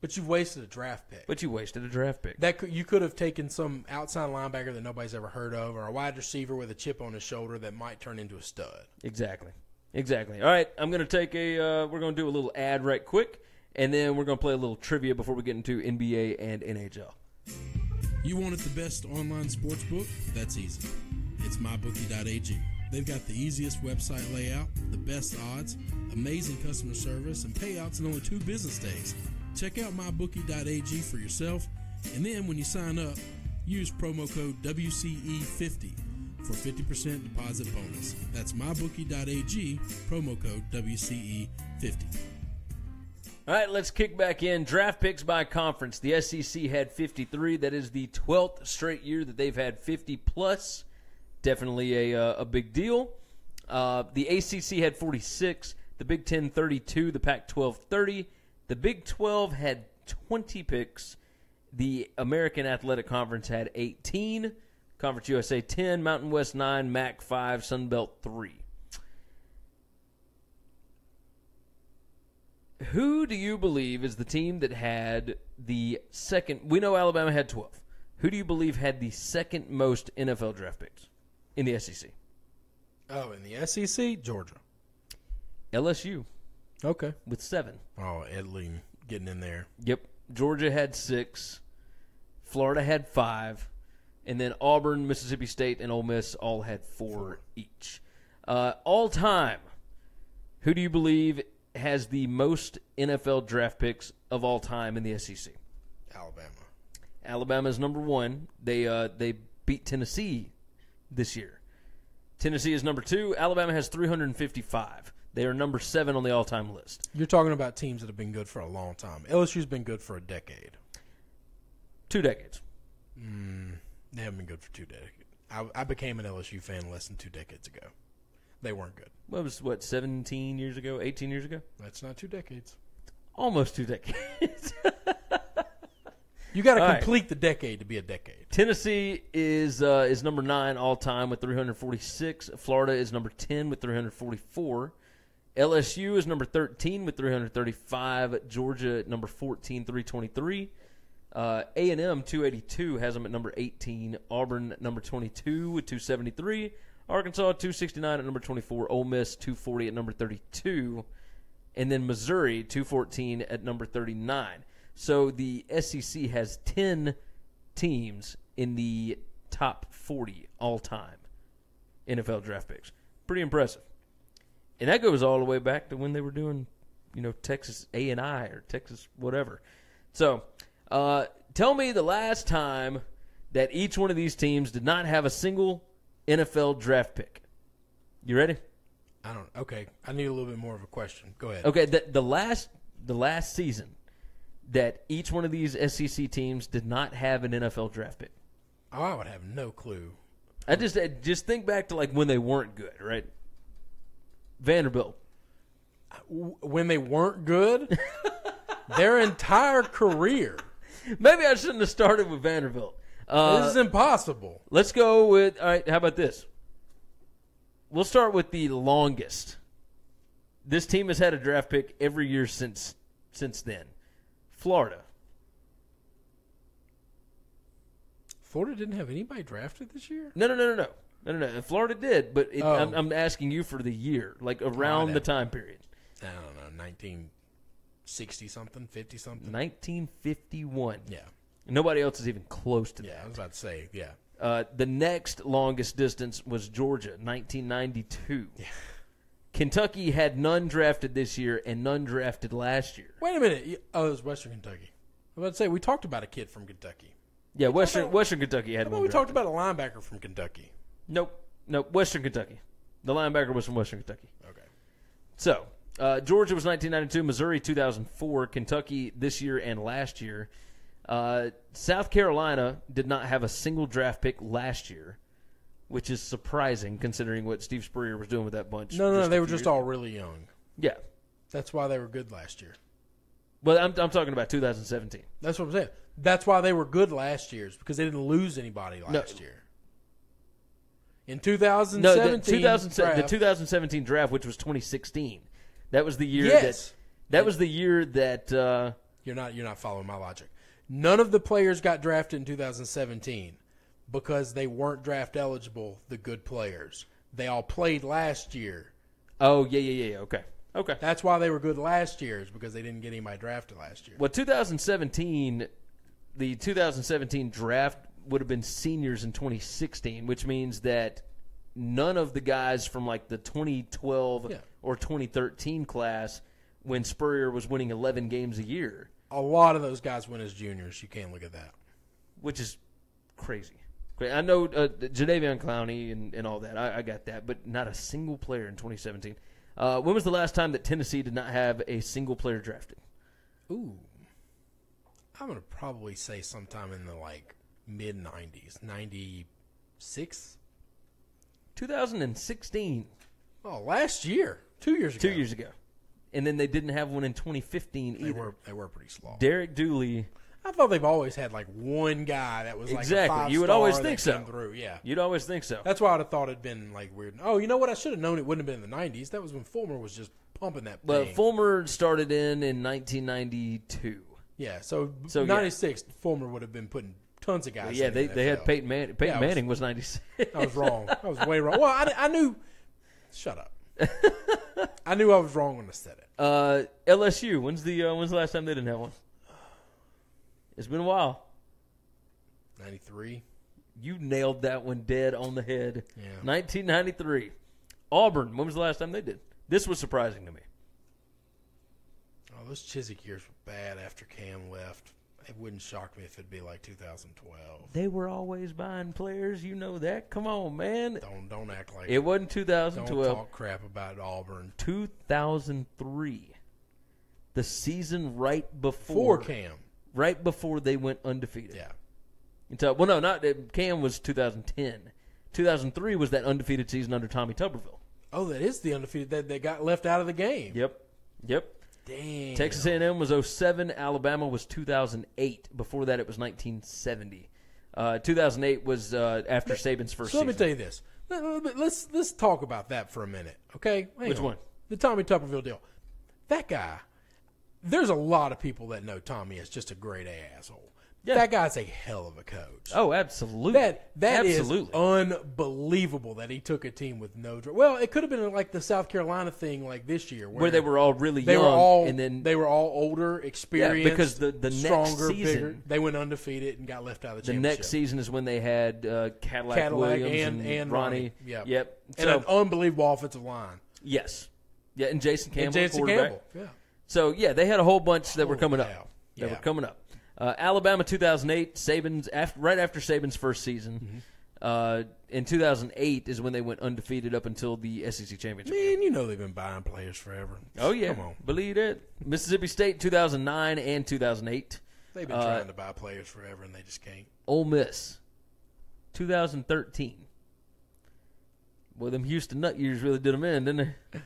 but you've wasted a draft pick. But you wasted a draft pick. that could, you could have taken some outside linebacker that nobody's ever heard of, or a wide receiver with a chip on his shoulder that might turn into a stud. Exactly. Exactly. All right, I'm going to take a. Uh, we're going to do a little ad right quick, and then we're going to play a little trivia before we get into NBA and NHL. You wanted the best online sports book? That's easy. It's mybookie.ag. They've got the easiest website layout, the best odds, amazing customer service, and payouts in only two business days. Check out mybookie.ag for yourself, and then when you sign up, use promo code WCE50 for 50% deposit bonus. That's mybookie.ag, promo code WCE50. All right, let's kick back in. Draft picks by conference. The SEC had 53. That is the 12th straight year that they've had 50 plus. Definitely a, uh, a big deal. Uh, the ACC had 46. The Big Ten 32. The Pac 12 30. The Big 12 had 20 picks. The American Athletic Conference had 18. Conference USA 10. Mountain West 9. MAC 5. Sun Belt 3. Who do you believe is the team that had the second? We know Alabama had 12. Who do you believe had the second most NFL draft picks in the SEC? Oh, in the SEC, Georgia. LSU Okay. with seven. Oh, Edling getting in there. Yep. Georgia had six. Florida had five. And then Auburn, Mississippi State, and Ole Miss all had four each. Uh, all time, who do you believe has the most NFL draft picks of all time in the SEC? Alabama. Alabama is number one. They uh, they beat Tennessee this year. Tennessee is number two. Alabama has 355. They are number seven on the all-time list. You're talking about teams that have been good for a long time. LSU's been good for a decade. Two decades. They haven't been good for two decades. I, I became an LSU fan less than two decades ago. They weren't good. What was what 17 years ago? 18 years ago? That's not two decades. Almost two decades. *laughs* You got to All right. complete the decade to be a decade. Tennessee is uh, is number nine all time with 346. Florida is number 10 with 344. LSU is number 13 with 335. Georgia number 14, 323. Uh, A&M 282 has them at number 18. Auburn number 22 with 273. Arkansas 269 at number 24. Ole Miss 240 at number 32. And then Missouri 214 at number 39. So the SEC has 10 teams in the top 40 all time NFL draft picks. Pretty impressive. And that goes all the way back to when they were doing, you know, Texas A&I or Texas whatever. So, uh, tell me the last time that each one of these teams did not have a single NFL draft pick. You ready? I don't. Okay, I need a little bit more of a question. Go ahead. Okay, the, the last the last season that each one of these SEC teams did not have an NFL draft pick. Oh, I would have no clue. I just I just think back to like when they weren't good, right? Vanderbilt. When they weren't good, *laughs* their entire career. Maybe I shouldn't have started with Vanderbilt. Uh, this is impossible. let's go with all right. How about this? We'll start with the longest. This team has had a draft pick every year since since then. Florida. Florida didn't have anybody drafted this year. No, no, no, no, no, no, no. Florida did, but it, Oh. I'm, I'm asking you for the year, like around know. the time period, I don't know, nineteen sixty something, fifty something. 1951. Yeah, Nobody else is even close to yeah. that. I was about to say, yeah. Uh, the next longest distance was Georgia, 1992. Kentucky had none drafted this year and none drafted last year. Wait a minute. Oh, it was Western Kentucky. I was about to say we talked about a kid from Kentucky. Yeah, Western about- Western Kentucky had one. we talked about a linebacker from Kentucky? Nope, nope. Western Kentucky. The linebacker was from Western Kentucky. Okay. So, uh, Georgia was 1992, Missouri 2004, Kentucky this year and last year. Uh, South Carolina did not have a single draft pick last year, which is surprising considering what Steve Spurrier was doing with that bunch. No, no, just they were just years- all really young. Yeah, That's why they were good last year. but I'm I'm talking about 2017. That's what I'm saying. That's why they were good last year, is because they didn't lose anybody No. last year. In No, 2017, the 2000, the 2017 draft, which was 2016, that was the year Yes. that that was the year that uh, You're not you're not following my logic. None of the players got drafted in 2017 because they weren't draft eligible. The good players, they all played last year. oh yeah yeah yeah yeah, okay okay. That's why they were good last year, is because they didn't get anybody drafted last year. Well, 2017, the 2017 draft would have been seniors in 2016, which means that none of the guys from like the 2012 Yeah. or 2013 class, when Spurrier was winning 11 games a year, A lot of those guys went as juniors. You can't look at that. which is crazy. Great. I know uh, Jadeveon Clowney and, and all that. I, I got that, but not a single player in 2017. Uh, when was the last time that Tennessee did not have a single player drafted? Ooh, I'm gonna probably say sometime in the like mid 90s, 96. 2016. Oh, last year, two years ago. two years ago, and then they didn't have one in 2015 They either. were they were pretty slow. Derek Dooley, I thought they've always had like one guy that was like Exactly. You would always think so. Through, yeah. you'd always think so. That's why I'd have thought it'd been like weird. Oh, you know what? I should have known it wouldn't have been in the '90s. That was when Fulmer was just pumping that But thing. Fulmer started in in 1992. yeah, so, So, yeah. '96, Fulmer would have been putting tons of guys. yeah, in they, the they had Peyton Manning. Peyton Yeah, I was- Manning was 96. I was wrong. I was way wrong. Well, I, I knew. Shut up. *laughs* I knew I was wrong when I said it. uh, LSU. When's the uh, when's the last time they didn't have one? It's been a while. '93. You nailed that one dead on the head. Yeah. 1993. Auburn. When was the last time they did? This was surprising to me. Oh, those Chizik years were bad after Cam left. It wouldn't shock me if it'd be like 2012. They were always buying players. You know that. Come on, man. Don't don't act like It wasn't don't 2012. talk crap about Auburn. 2003. The season right For before Cam, right before they went undefeated. yeah. Until well, no, not Cam was 2010. 2003 was that undefeated season under Tommy Tuberville. Oh, that is the undefeated that they got left out of the game. Yep, yep. Damn. Texas A&M was 07. Alabama was 2008. Before that, it was 1970. Uh, 2008 was uh, after Saban's first So let me season. tell you this. Let- let- Let's let's talk about that for a minute, okay? Hang Which on. one? The Tommy Tuberville deal. That guy. There's a lot of people that know Tommy is just a great asshole. Yeah. That guy's a hell of a coach. oh, absolutely. That that is absolutely. unbelievable that he took a team with no. dr- Well, it could have been like the South Carolina thing, like this year, where, where they were all really they young, were all and then they were all older, experienced, because the- the next stronger, season- bigger. They went undefeated and got left out of the, the next season is when they had uh, Cadillac, Cadillac Williams and, and Ronnie. Yep. Yep. And So an unbelievable offensive line. yes, yeah, and Jason Campbell, and Jason. Campbell. Yeah. So yeah, they had a whole bunch that were coming cow. up. That Yeah. were coming up. Uh, Alabama 2008, Saban's after, right after Saban's first season. Mm-hmm. Uh, in 2008 is when they went undefeated up until the SEC championship. Man, you know they've been buying players forever. Oh yeah, Come on. believe it. Mississippi State 2009 and 2008. They've been Uh, trying to buy players forever and they just can't. Ole Miss 2013. Well, them Houston Nutt years really did them in, didn't they?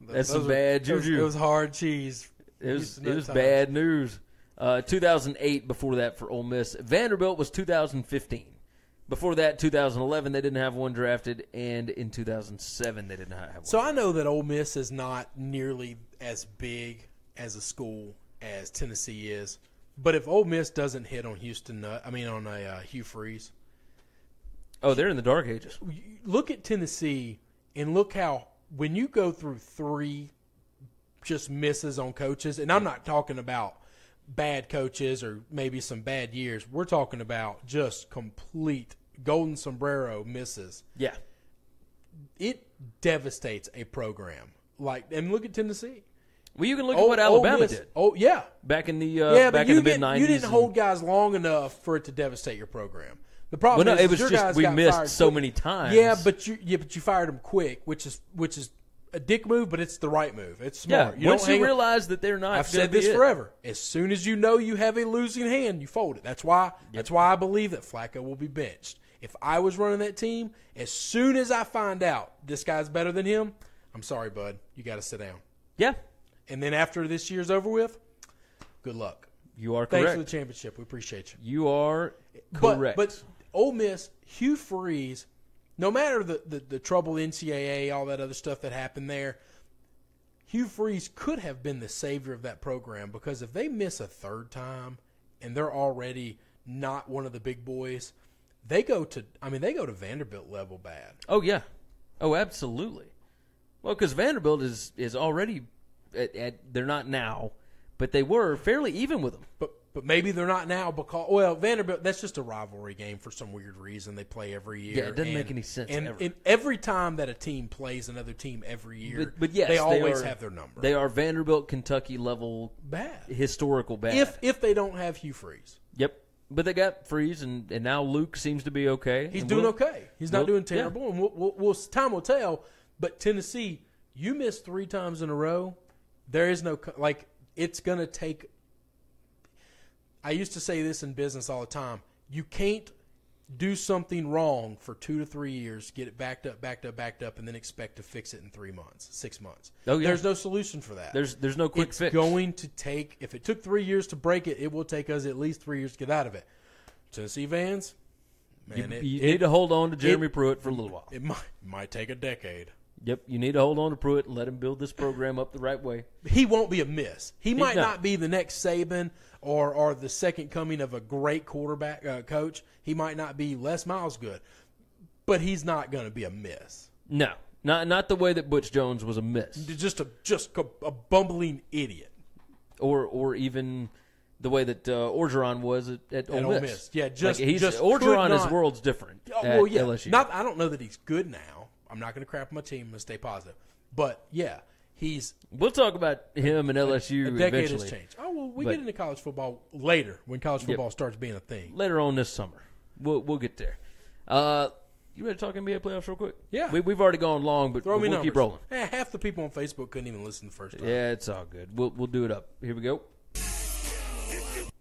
*laughs* That's some Those bad it was- juju. It was hard cheese. It was it was times. bad news. Uh, 2008 before that for Ole Miss. Vanderbilt was 2015. Before that, 2011 they didn't have one drafted, and in 2007 they didn't have one. So I know that Ole Miss is not nearly as big as a school as Tennessee is, but if Ole Miss doesn't hit on Houston Nutt, I mean on a uh, Hugh Freeze, oh, they're in the dark ages. look at Tennessee and look how when you go through three just misses on coaches, and I'm not talking about bad coaches or maybe some bad years. We're talking about just complete golden sombrero misses. Yeah, It devastates a program. Like, and look at Tennessee. well, you can look Oh, at what Alabama Miss- did Oh yeah, back in the uh, yeah, back in the mid nineties, you didn't hold guys long enough for it to devastate your program. The problem Well, no, is, it was just guys we missed so quick. many times. Yeah, but you yeah, but you fired them quick, which is which is a dick move, but it's the right move. It's smart. yeah. Once you hang up- realize that they're not, I've said this it. forever. As soon as you know you have a losing hand, you fold it. That's why. That's why I believe that Flacco will be benched. If I was running that team, as soon as I find out this guy's better than him, I'm sorry, bud. You got to sit down. Yeah, And then after this year's over with, good luck. you are Thanks for the championship. We appreciate you. you are But, correct. but Ole Miss, Hugh Freeze, no matter the, the, the trouble NCAA, all that other stuff that happened there, Hugh Freeze could have been the savior of that program because if they miss a third time and they're already not one of the big boys, they go to I mean they go to Vanderbilt level bad. Oh yeah, oh absolutely. Well, because Vanderbilt is is already at, at they're not now, but they were fairly even with them. But but maybe they're not now because well Vanderbilt that's just a rivalry game for some weird reason they play every year. Yeah, it doesn't And- make any sense And, ever. and every time that a team plays another team every year, But, but yes, they always are, have their number. They are Vanderbilt, Kentucky level bad historical bad. if if they don't have Hugh Freeze. yep, but they got Freeze, and, and now Luke seems to be okay. He's doing we'll- okay. He's not we'll- doing yeah. terrible, and we'll, we'll, we'll time will tell. But Tennessee, you missed three times in a row. There is no like. It's gonna take. I used to say this in business all the time. You can't do something wrong for two to three years, get it backed up, backed up, backed up, and then expect to fix it in three months, six months. Oh, yeah. There's no solution for that. There's there's no quick it's fix. going to take if it took three years to break it, it will take us at least three years to get out of it. Tennessee you man, it, you it- need to hold on to Jeremy it- Pruitt for a little while. it might might take a decade. Yep, you need to hold on to Pruitt and let him build this program up the right way. He won't be a miss. He might not. not be the next Saban or or the second coming of a great quarterback uh, coach. He might not be Les Miles good, but he's not going to be a miss. No, not not the way that Butch Jones was a miss, Just a just a, a bumbling idiot or or even the way that uh, Orgeron was at, at, Ole at Ole Miss. Miss. Yeah, just like he's just Orgeron is worlds different. Oh, well, yeah. LSU. Not I don't know that he's good now. I'm not going to crap on my team and stay positive. But yeah, he's We'll talk about him and LSU a decade eventually has changed. Oh well, we But- get into college football later when college football starts being a thing. later on this summer. We'll we'll get there. Uh, you ready to talk NBA playoffs real quick? Yeah. we, we've already gone long, but Throw me we'll numbers. keep rolling. Eh, half the people on Facebook couldn't even listen the first time. Yeah, it's all good. We'll we'll do it up. Here we go.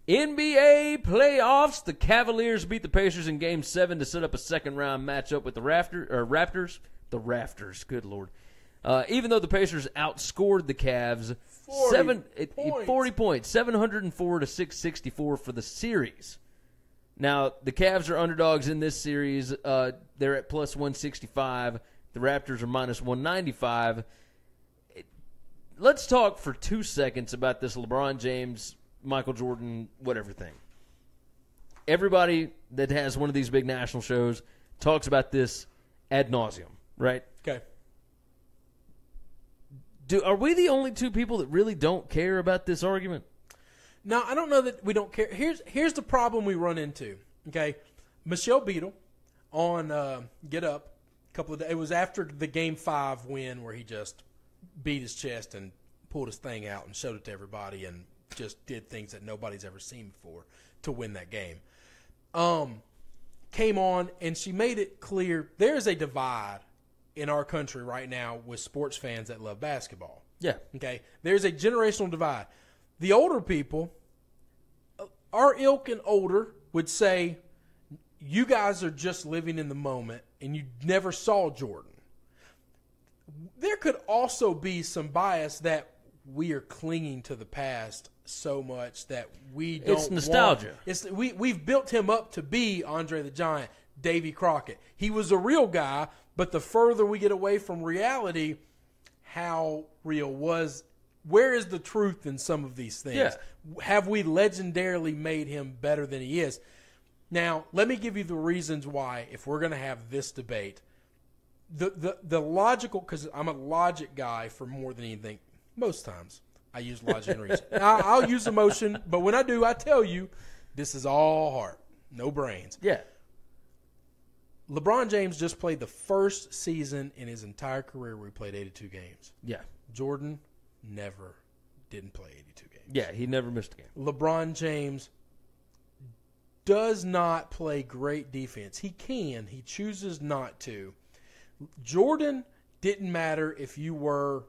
NBA playoffs. The Cavaliers beat the Pacers in Game Seven to set up a second round matchup with the Rafter or Raptors. The Rafters. Good lord. Uh, even though the Pacers outscored the Cavs 40 seven it- it- points. forty points, seven hundred and four to six sixty four for the series. Now the Cavs are underdogs in this series. Uh, they're at plus one sixty five. The Raptors are minus one ninety five let's talk for two seconds about this LeBron James, Michael Jordan, whatever thing. Everybody that has one of these big national shows talks about this ad nauseum, right? Okay. Do are we the only two people that really don't care about this argument? Now I don't know that we don't care. Here's here's the problem we run into. Okay, Michelle Beadle on uh, Get Up. A couple of days, it was after the Game Five win where he just beat his chest and pulled his thing out and showed it to everybody and just did things that nobody's ever seen before to win that game. Um, came on and she made it clear there is a divide in our country right now with sports fans that love basketball. Yeah. Okay, there's a generational divide. The older people, uh, our ilk and older, would say, "You guys are just living in the moment, and you never saw Jordan." There could also be some bias that we are clinging to the past so much that we don't. It's nostalgia. Want, it's we we've built him up to be Andre the Giant, Davy Crockett. He was a real guy, but the further we get away from reality, how real was where is the truth in some of these things? Yeah. Have we legendarily made him better than he is? Now, let me give you the reasons why if we're going to have this debate. The the the logical cuz I'm a logic guy for more than anything most times. I use logic and reason. *laughs* I, I'll use emotion, but when I do, I tell you this is all heart, no brains. Yeah. LeBron James just played the first season in his entire career where he played 82 games. Yeah. Jordan never didn't play 82 games. Yeah, he never missed a game. LeBron James does not play great defense. He can, he chooses not to. Jordan didn't matter if you were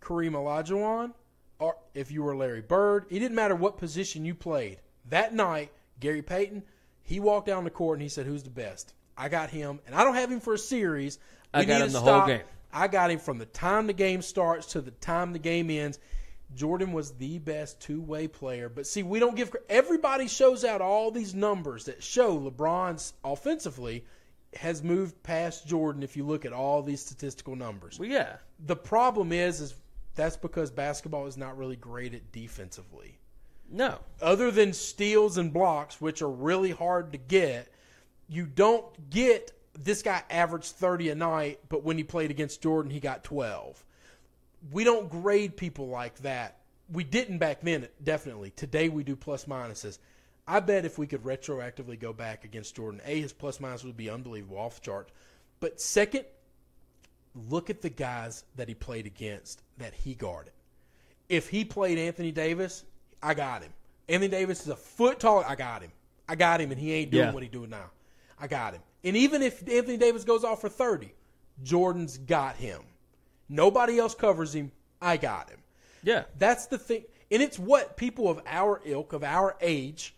Kareem Olajuwon or if you were Larry Bird. It didn't matter what position you played. That night, Gary Payton, he walked down the court and he said, "Who's the best?" I got him, and I don't have him for a series. I We got need him to the whole stop. game. I got him from the time the game starts to the time the game ends. Jordan was the best two-way player, but see, we don't give everybody shows out all these numbers that show LeBron's offensively has moved past Jordan. If you look at all these statistical numbers, Well, yeah. the problem is, is that's because basketball is not really great at defensively. No. Other than steals and blocks, which are really hard to get, you don't get this guy averaged 30 a night, but when he played against Jordan, he got 12. We don't grade people like that. We didn't back then, definitely. Today we do plus minuses. I bet if we could retroactively go back against Jordan, A, his plus minus would be unbelievable off the chart. But second, look at the guys that he played against that he guarded. If he played Anthony Davis, I got him. Anthony Davis is a foot tall. I got him. I got him, and he ain't doing Yeah. what he doing now. I got him. And even if Anthony Davis goes off for 30, Jordan's got him. Nobody else covers him. I got him. Yeah. That's the thing. And it's what people of our ilk, of our age,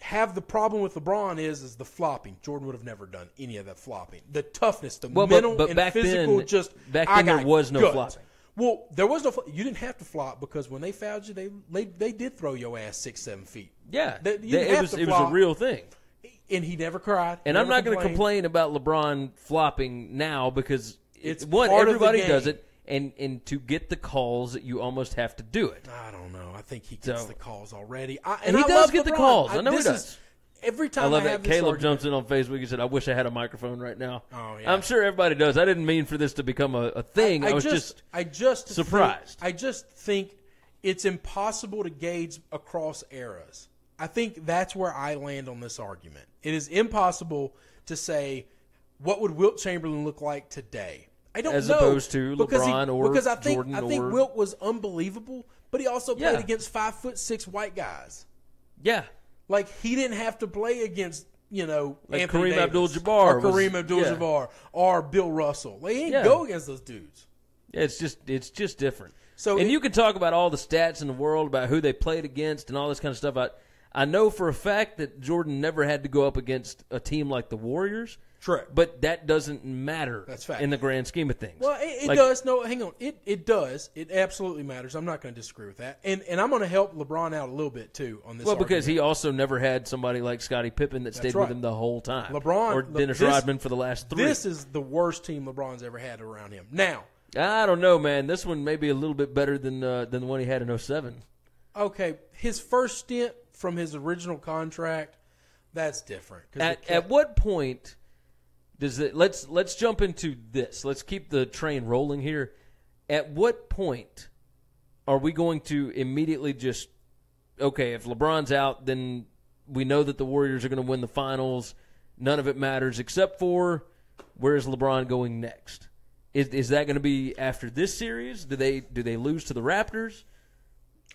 have the problem with LeBron is is the flopping. Jordan would have never done any of that flopping. The toughness, the Well, mental but and physical then- just back I then there was no guts. flopping. Well, there was no. fl- You didn't have to flop because when they fouled you, they they, they did throw your ass six seven feet. Yeah. That- it was it was a real thing. And he never cried. And He I'm not going to complain about LeBron flopping now because It's one part of the everybody does it, and and to get the calls, you almost have to do it. I don't know. I think he gets So- the calls already. I, And he I does get the calls. I know he does. Is, every time I love have that. Caleb jumps in on Facebook and said, "I wish I had a microphone right now." Oh, yeah. I'm sure everybody does. I didn't mean for this to become a, a thing. I, was just, I just surprised. think- I just think it's impossible to gauge across eras. I think that's where I land on this argument. It is impossible to say what would Wilt Chamberlain look like today. I don't as know opposed to because he- LeBron or because I think Jordan I think or Wilt was unbelievable, but he also played Yeah. against five foot six white guys. yeah. Like he didn't have to play against you know Like Anthony Kareem Abdul-Jabbar or Kareem Abdul-Jabbar or Bill Russell. Like, he didn't Yeah. go against those dudes. It's just it's just different. So and it- you can talk about all the stats in the world about who they played against and all this kind of stuff. I know for a fact that Jordan never had to go up against a team like the Warriors. True. But that doesn't matter That's fact. in the grand scheme of things. Well, it, it Like, does. No, hang on. It it does. It absolutely matters. I'm not going to disagree with that. And and I'm going to help LeBron out a little bit too on this. Well, because he also never had somebody like Scottie Pippen that stayed right. with him the whole time. LeBron- or Le- Dennis this- Rodman for the last three. this is the worst team LeBron's ever had around him. Now, I don't know, man. This one may be a little bit better than uh, than the one he had in 07. okay, his first stint from his original contract, that's different. At at what point does it? Let's let's jump into this. Let's keep the train rolling here. At what point are we going to immediately just okay? If LeBron's out, then we know that the Warriors are going to win the finals. None of it matters except for where is LeBron going next? Is is that going to be after this series? Do they do they lose to the Raptors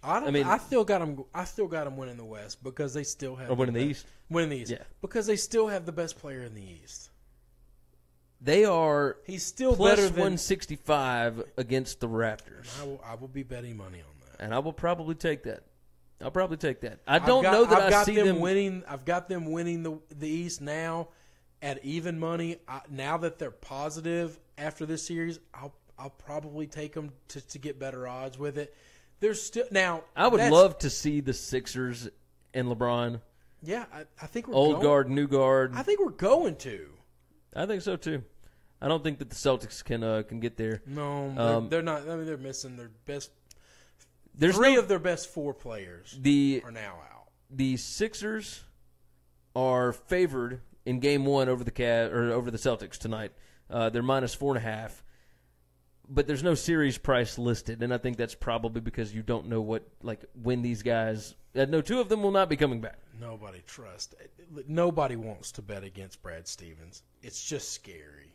I, don't, I mean- I still got them. I still got them winning the West because they still have or winning the best- East? Winning the East, Yeah. because they still have the best player in the East. They are He's still plus better than. 165 against the Raptors. I will, I will be betting money on that. and I will probably take that. I'll probably take that. I don't got- know that I've I got see them, them, winning. I've got them winning the the East now at even money. I, now that they're positive after this series, I'll I'll probably take them to, to get better odds with it. There's still now. I would love to see the Sixers and LeBron, Yeah, I, I think we're old going, guard, new guard. I think we're going to. I think so too. I don't think that the Celtics can uh, can get there. No, they're, Um, they're not. I mean, they're missing their best. There's three no, of their best four players the are now out. the Sixers are favored in Game One over the Cavs or over the Celtics tonight. Uh, they're minus four and a half, but there's no series price listed, and I think that's probably because you don't know what like when these guys. Uh, no, two of them will not be coming back. Nobody trusts. Nobody wants to bet against Brad Stevens. It's just scary.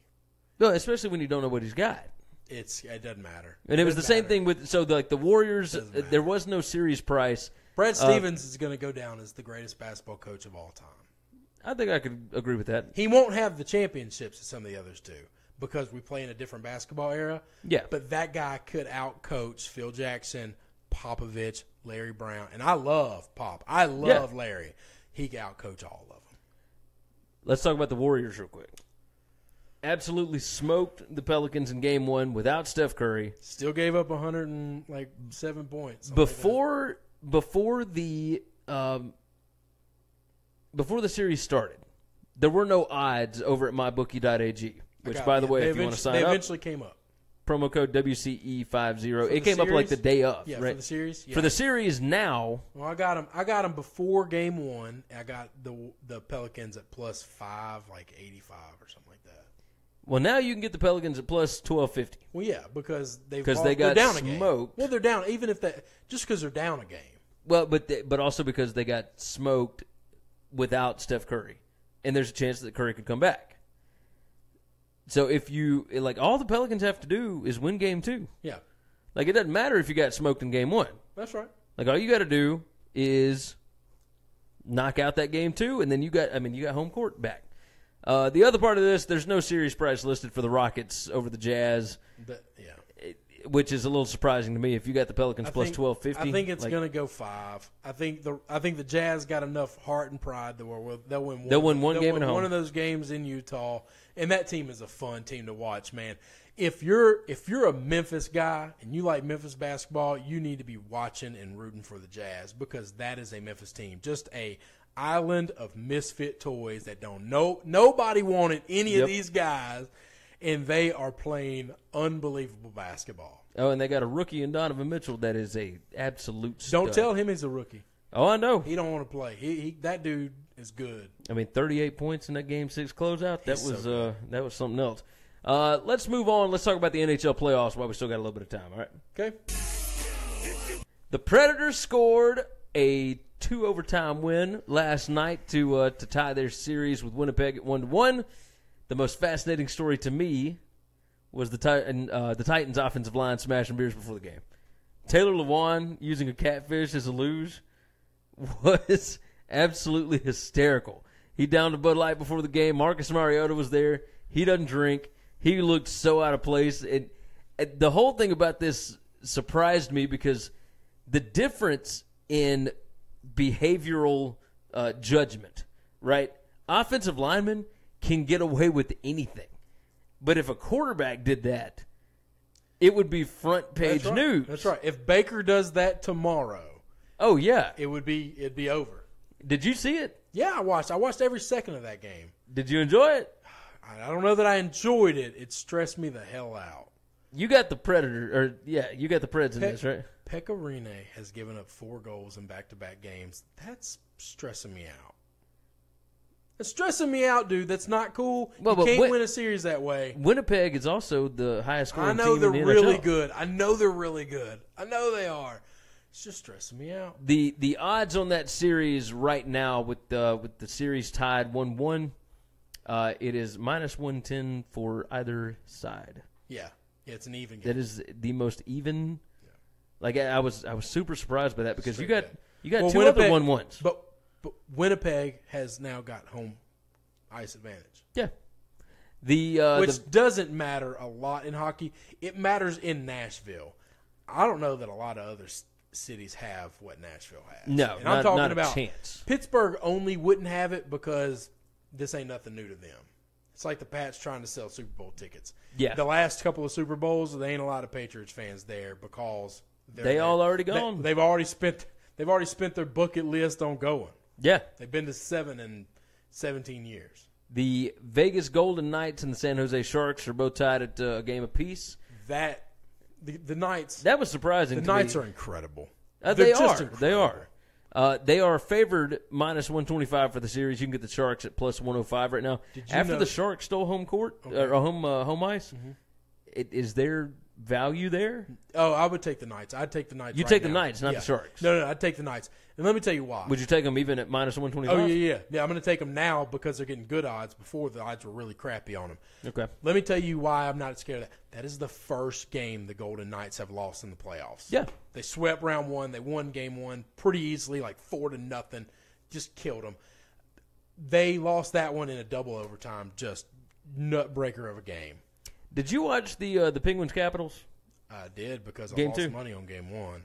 No, especially when you don't know what he's got. It's it doesn't matter. And it was the Doesn't same thing with so like the Warriors. Uh. There was no series price. Brad Uh, Stevens is going to go down as the greatest basketball coach of all time. I think I could agree with that. He won't have the championships that some of the others do because we play in a different basketball era. Yeah. But that guy could outcoach Phil Jackson, Popovich, Larry Brown, and I love Pop. I love Larry. He can outcoach all of them. Let's talk about the Warriors real quick. Absolutely smoked the Pelicans in Game One without Steph Curry. Still gave up 100 and like seven points something like. Before before the um, before the series started, there were no odds over at mybookie.ag. Which, by the way, if you want to sign they up, eventually came up. promo code WCE50. the It came up like the day of, Yeah, right? for the series. Yeah. For the series now, Well, I got them. I got them before game one. I got the the Pelicans at plus five, like eighty five or something like that. well, now you can get the Pelicans at plus 1250. Well, yeah, because they 'Cause they got down smoked. Well, they're down even if that just because they're down a game. Well, but they, but also because they got smoked without Steph Curry, and there's a chance that Curry could come back. So if you like, all the Pelicans have to do is win Game Two. Yeah, Like it doesn't matter if you got smoked in Game One. that's right. Like all you got to do is knock out that Game Two, and then you got I mean you got home court back. Uh, the other part of this, there's no series price listed for the Rockets over the Jazz, But yeah, which is a little surprising to me. If you got the Pelicans I plus twelve fifty, I think it's going to go five. I think the I think the Jazz got enough heart and pride that they'll win. One, They'll win one game win at home. One of those games in Utah, and that team is a fun team to watch, man. If you're if you're a Memphis guy and you like Memphis basketball, you need to be watching and rooting for the Jazz because that is a Memphis team, just a island of misfit toys that don't know nobody wanted any Yep. of these guys, and they are playing unbelievable basketball. Oh, and they got a rookie in Donovan Mitchell that is a absolute. Don't tell him he's a rookie. Oh, I know. He don't want to play. He, he that dude is good. I mean, 38 points in that game six closeout. That He's so was uh, that was something else. Uh, let's move on. Let's talk about the NHL playoffs while we still got a little bit of time. All right. Okay. The Predators scored a two overtime win last night to uh, to tie their series with Winnipeg at one to one. The most fascinating story to me was the Titan, uh, the Titans' offensive line smashing beers before the game. Taylor Lewan using a catfish as a luge *laughs* was absolutely hysterical. He downed a Bud Light before the game. Marcus Mariota was there. He doesn't drink. He looked so out of place. And, the whole thing about this surprised me because the difference in behavioral uh, judgment, right? Offensive linemen can get away with anything. But if a quarterback did that, it would be front page That's right. news. That's right. If Baker does that tomorrow, Oh yeah. it would be it'd be over. Did you see it? Yeah, I watched. I watched every second of that game. Did you enjoy it? I don't know that I enjoyed it. It stressed me the hell out. You got the Predator, or yeah, you got the Preds in Pe- this, right? Pekka Rinne has given up four goals in back-to-back games. That's stressing me out. It's stressing me out, dude. That's not cool. Well, you can't when- win a series that way. Winnipeg is also the highest scoring I know team they're in the really NHL. good. I know they're really good. I know they are. It's just stressing me out. The the odds on that series right now with the with the series tied one one, uh, it is minus one ten for either side. Yeah, yeah, it's an even game. That is the most even. Like I was I was super surprised by that because you got bet. you got Well, two Winnipeg- other one ones. But, but Winnipeg has now got home ice advantage, Yeah. The uh, which the, doesn't matter a lot in hockey. It matters in Nashville. I don't know that a lot of other s- cities have what Nashville has. No, and not- I'm talking not a about chance. Pittsburgh only wouldn't have it because this ain't nothing new to them. It's like the Pats trying to sell Super Bowl tickets. Yeah. the last couple of Super Bowls, there ain't a lot of Patriots fans there because they're They there. all already They- gone. they've already spent. They've already spent their bucket list on going. yeah. They've been to seven in seventeen years. The Vegas Golden Knights and the San Jose Sharks are both tied at uh, a game apiece. That the, the Knights. That was surprising. the to Knights me. are incredible. Uh, they are. incredible. They are. Uh, they are favored minus 125 for the series. You can get the Sharks at plus 105 right now. Did you After know- Mm-hmm. the Sharks stole home court or home uh, home ice, it, is there value there? Oh, I would take the Knights. I'd take the Knights. You right take the. Knights, not the Sharks. No, no, I'd take the Knights. And let me tell you why. Would you take them even at minus 125? Oh yeah, yeah, yeah. I'm going to take them now because they're getting good odds. Before the odds were really crappy on them. Okay. Let me tell you why I'm not scared of that. That is the first game the Golden Knights have lost in the playoffs. Yeah. they swept round one. They won game one pretty easily, like four to nothing. Just killed them. They lost that one in a double overtime. Just nutbreaker of a game. Did you watch the uh, the Penguins Capitals? I did because I Game lost two. money on game one,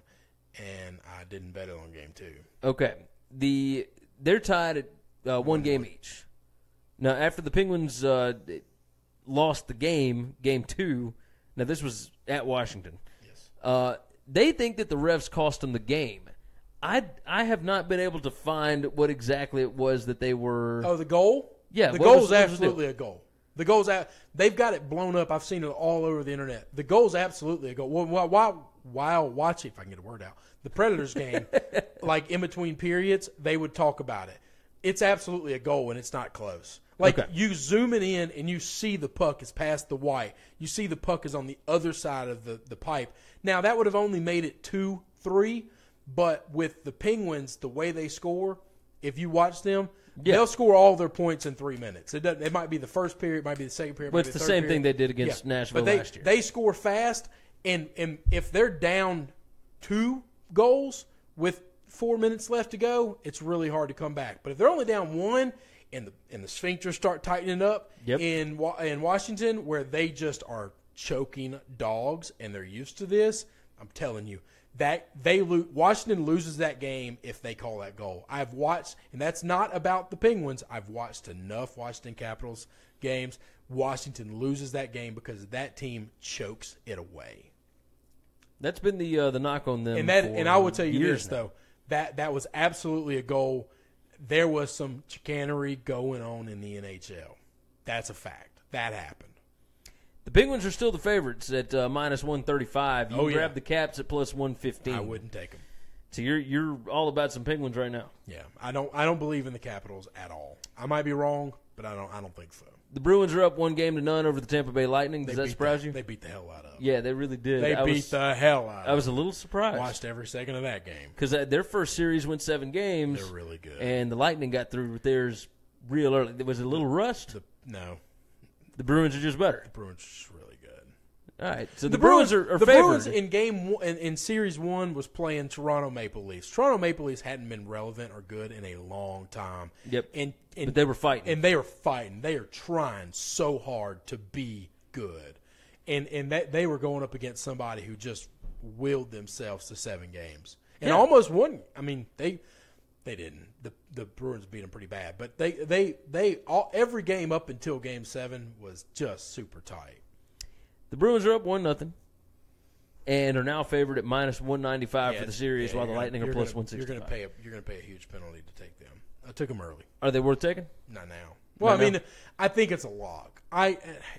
and I didn't bet it on game two. Okay. The they're tied at uh, one game each. Now, after the Penguins uh, lost the game, game two. Now this was at Washington. Yes. Uh, they think that the refs cost them the game. I I have not been able to find what exactly it was that they were. Oh, the goal? Yeah, the goal was- was absolutely a goal. The goal's out. They've got it blown up. I've seen it all over the internet. The goal's absolutely a goal. Well, while, while, while watching, if I can get a word out, the Predators game, *laughs* like in between periods, they would talk about it. It's absolutely a goal, and it's not close. Like Okay. you zoom it in, and you see the puck is past the white. You see the puck is on the other side of the, the pipe. Now that would have only made it two three, but with the Penguins, the way they score, if you watch them, Yeah. they'll score all their points in three minutes. It, doesn't, it might be the first period, it might be the second period. might it's be the same period. thing they did against Nashville but they, last year. They score fast, and and if they're down two goals with four minutes left to go, it's really hard to come back. But if they're only down one, and the and the sphincters start tightening up Yep. in in Washington, where they just are choking dogs, and they're used to this, I'm telling you. That they lo- Washington loses that game if they call that goal. I've watched, and that's not about the Penguins. I've watched enough Washington Capitals games. Washington loses that game because that team chokes it away. That's been the uh, the knock on them. And that, and I will tell you this now. though, that that was absolutely a goal. There was some chicanery going on in the NHL. That's a fact. That happened. The Penguins are still the favorites at uh, minus one thirty five. You Oh, yeah. grab the Caps at plus one fifteen. I wouldn't take them. So you're you're all about some Penguins right now. Yeah, I don't. I don't believe in the Capitals at all. I might be wrong, but I don't. I don't think so. The Bruins are up one game to none over the Tampa Bay Lightning. Does They that surprise the, you? They beat the hell out of. them. yeah, they really did. They I beat was, the hell out. Of I was a little surprised Watched every second of that game. because their first series went seven games. They're really good. and the Lightning got through with theirs real early. There was a little rust. The, no, The Bruins are just better. The Bruins just really good. All right. So the, Bruins, are, are the favored. Bruins in game one, in, in series one was playing Toronto Maple Leafs. Toronto Maple Leafs hadn't been relevant or good in a long time. Yep. And, and but they were fighting. and they are fighting. They are trying so hard to be good, and and that they were going up against somebody who just willed themselves to seven games and Yeah. almost won. I mean, they they didn't. The the Bruins beat them pretty bad, but they they they all every game up until game seven was just super tight. the Bruins are up one nothing, and are now favored at minus one ninety five for the series, yeah, while the gonna- Lightning are plus gonna- one sixty You're going to pay a you're going to pay a huge penalty to take them. I took them early. Are they worth taking? Not now. Well, Not I mean, now? I think it's a lock. I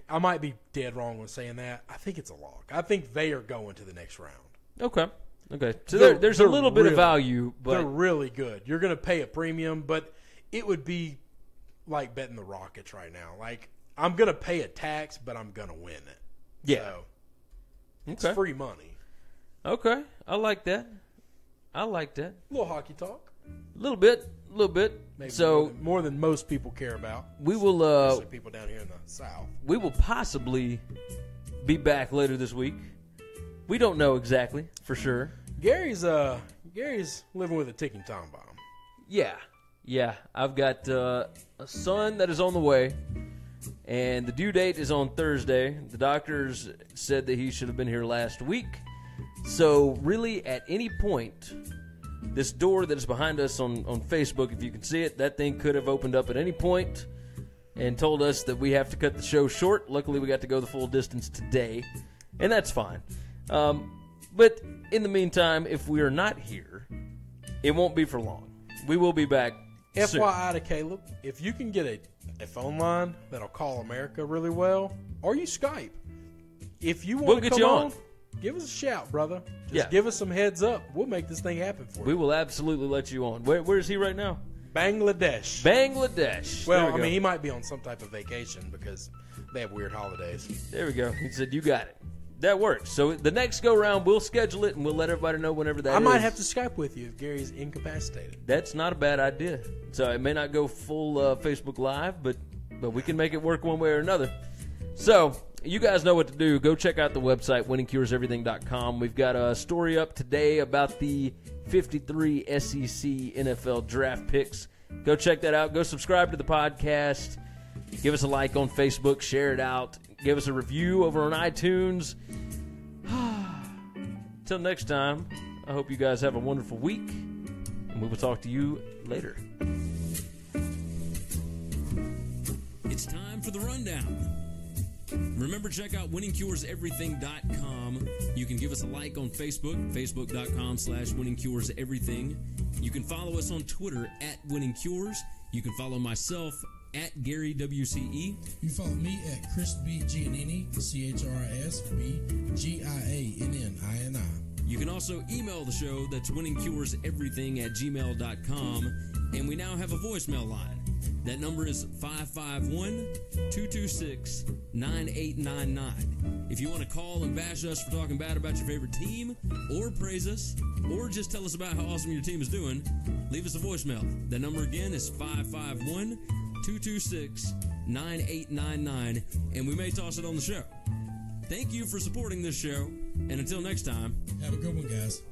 I might be dead wrong when saying that. I think it's a lock. I think they are going to the next round. Okay. Okay. So there, there's a little bit of value, They're really good. You're going to pay a premium, but it would be like betting the Rockets right now. Like I'm going to pay a tax, but I'm going to win it. Yeah. So, it's Okay. free money. okay. I like that. I like that. A little hockey talk. A little bit. A little bit. Maybe more so than, more than most people care about. we will. Uh, people down here in the south. we will possibly be back later this week. We don't know exactly for sure. Gary's uh Gary's living with a ticking time bomb. Yeah, yeah. I've got uh, a son that is on the way, and the due date is on Thursday. The doctors said that he should have been here last week. So, really, at any point, this door that is behind us on, on Facebook, if you can see it, that thing could have opened up at any point and told us that we have to cut the show short. Luckily, we got to go the full distance today, and that's fine. Um, but in the meantime, if we are not here, it won't be for long. We will be back. soon. FYI to Caleb, if you can get a, a phone line that'll call America really well, or you Skype, if you want We'll to get come you on, on. give us a shout, brother. Just Yeah. give us some heads up. We'll make this thing happen for you. We will absolutely let you on. Where, where is he right now? Bangladesh. Bangladesh. well, There I go. mean, he might be on some type of vacation because they have weird holidays. There we go. He said, "You got it." That works. So the next go round, we'll schedule it and we'll let everybody know whenever that I might is. have to Skype with you if Gary's incapacitated. That's not a bad idea. So it may not go full uh, Facebook Live, but but we can make it work one way or another. So you guys know what to do. Go check out the website winningcureseverything.com. We've got a story up today about the 53 SEC NFL draft picks. Go check that out. Go subscribe to the podcast. Give us a like on Facebook. Share it out. Give us a review over on iTunes. *sighs* Until next time, I hope you guys have a wonderful week, and we will talk to you later. It's time for the rundown. Remember, check out winningcureseverything.com. You can give us a like on Facebook, facebook.com slash winningcureseverything. You can follow us on Twitter at winningcures. You can follow myself at Gary WCE. You follow me at Chris B. Giannini, C H R I S B G I A N N I N I. You can also email the show that's winningcureseverything at gmail.com. And we now have a voicemail line. That number is 551 226 9899. If you want to call and bash us for talking bad about your favorite team, or praise us, or just tell us about how awesome your team is doing, leave us a voicemail. That number again is 551 226 9899, and we may toss it on the show. Thank you for supporting this show, and until next time, Have a good one, guys.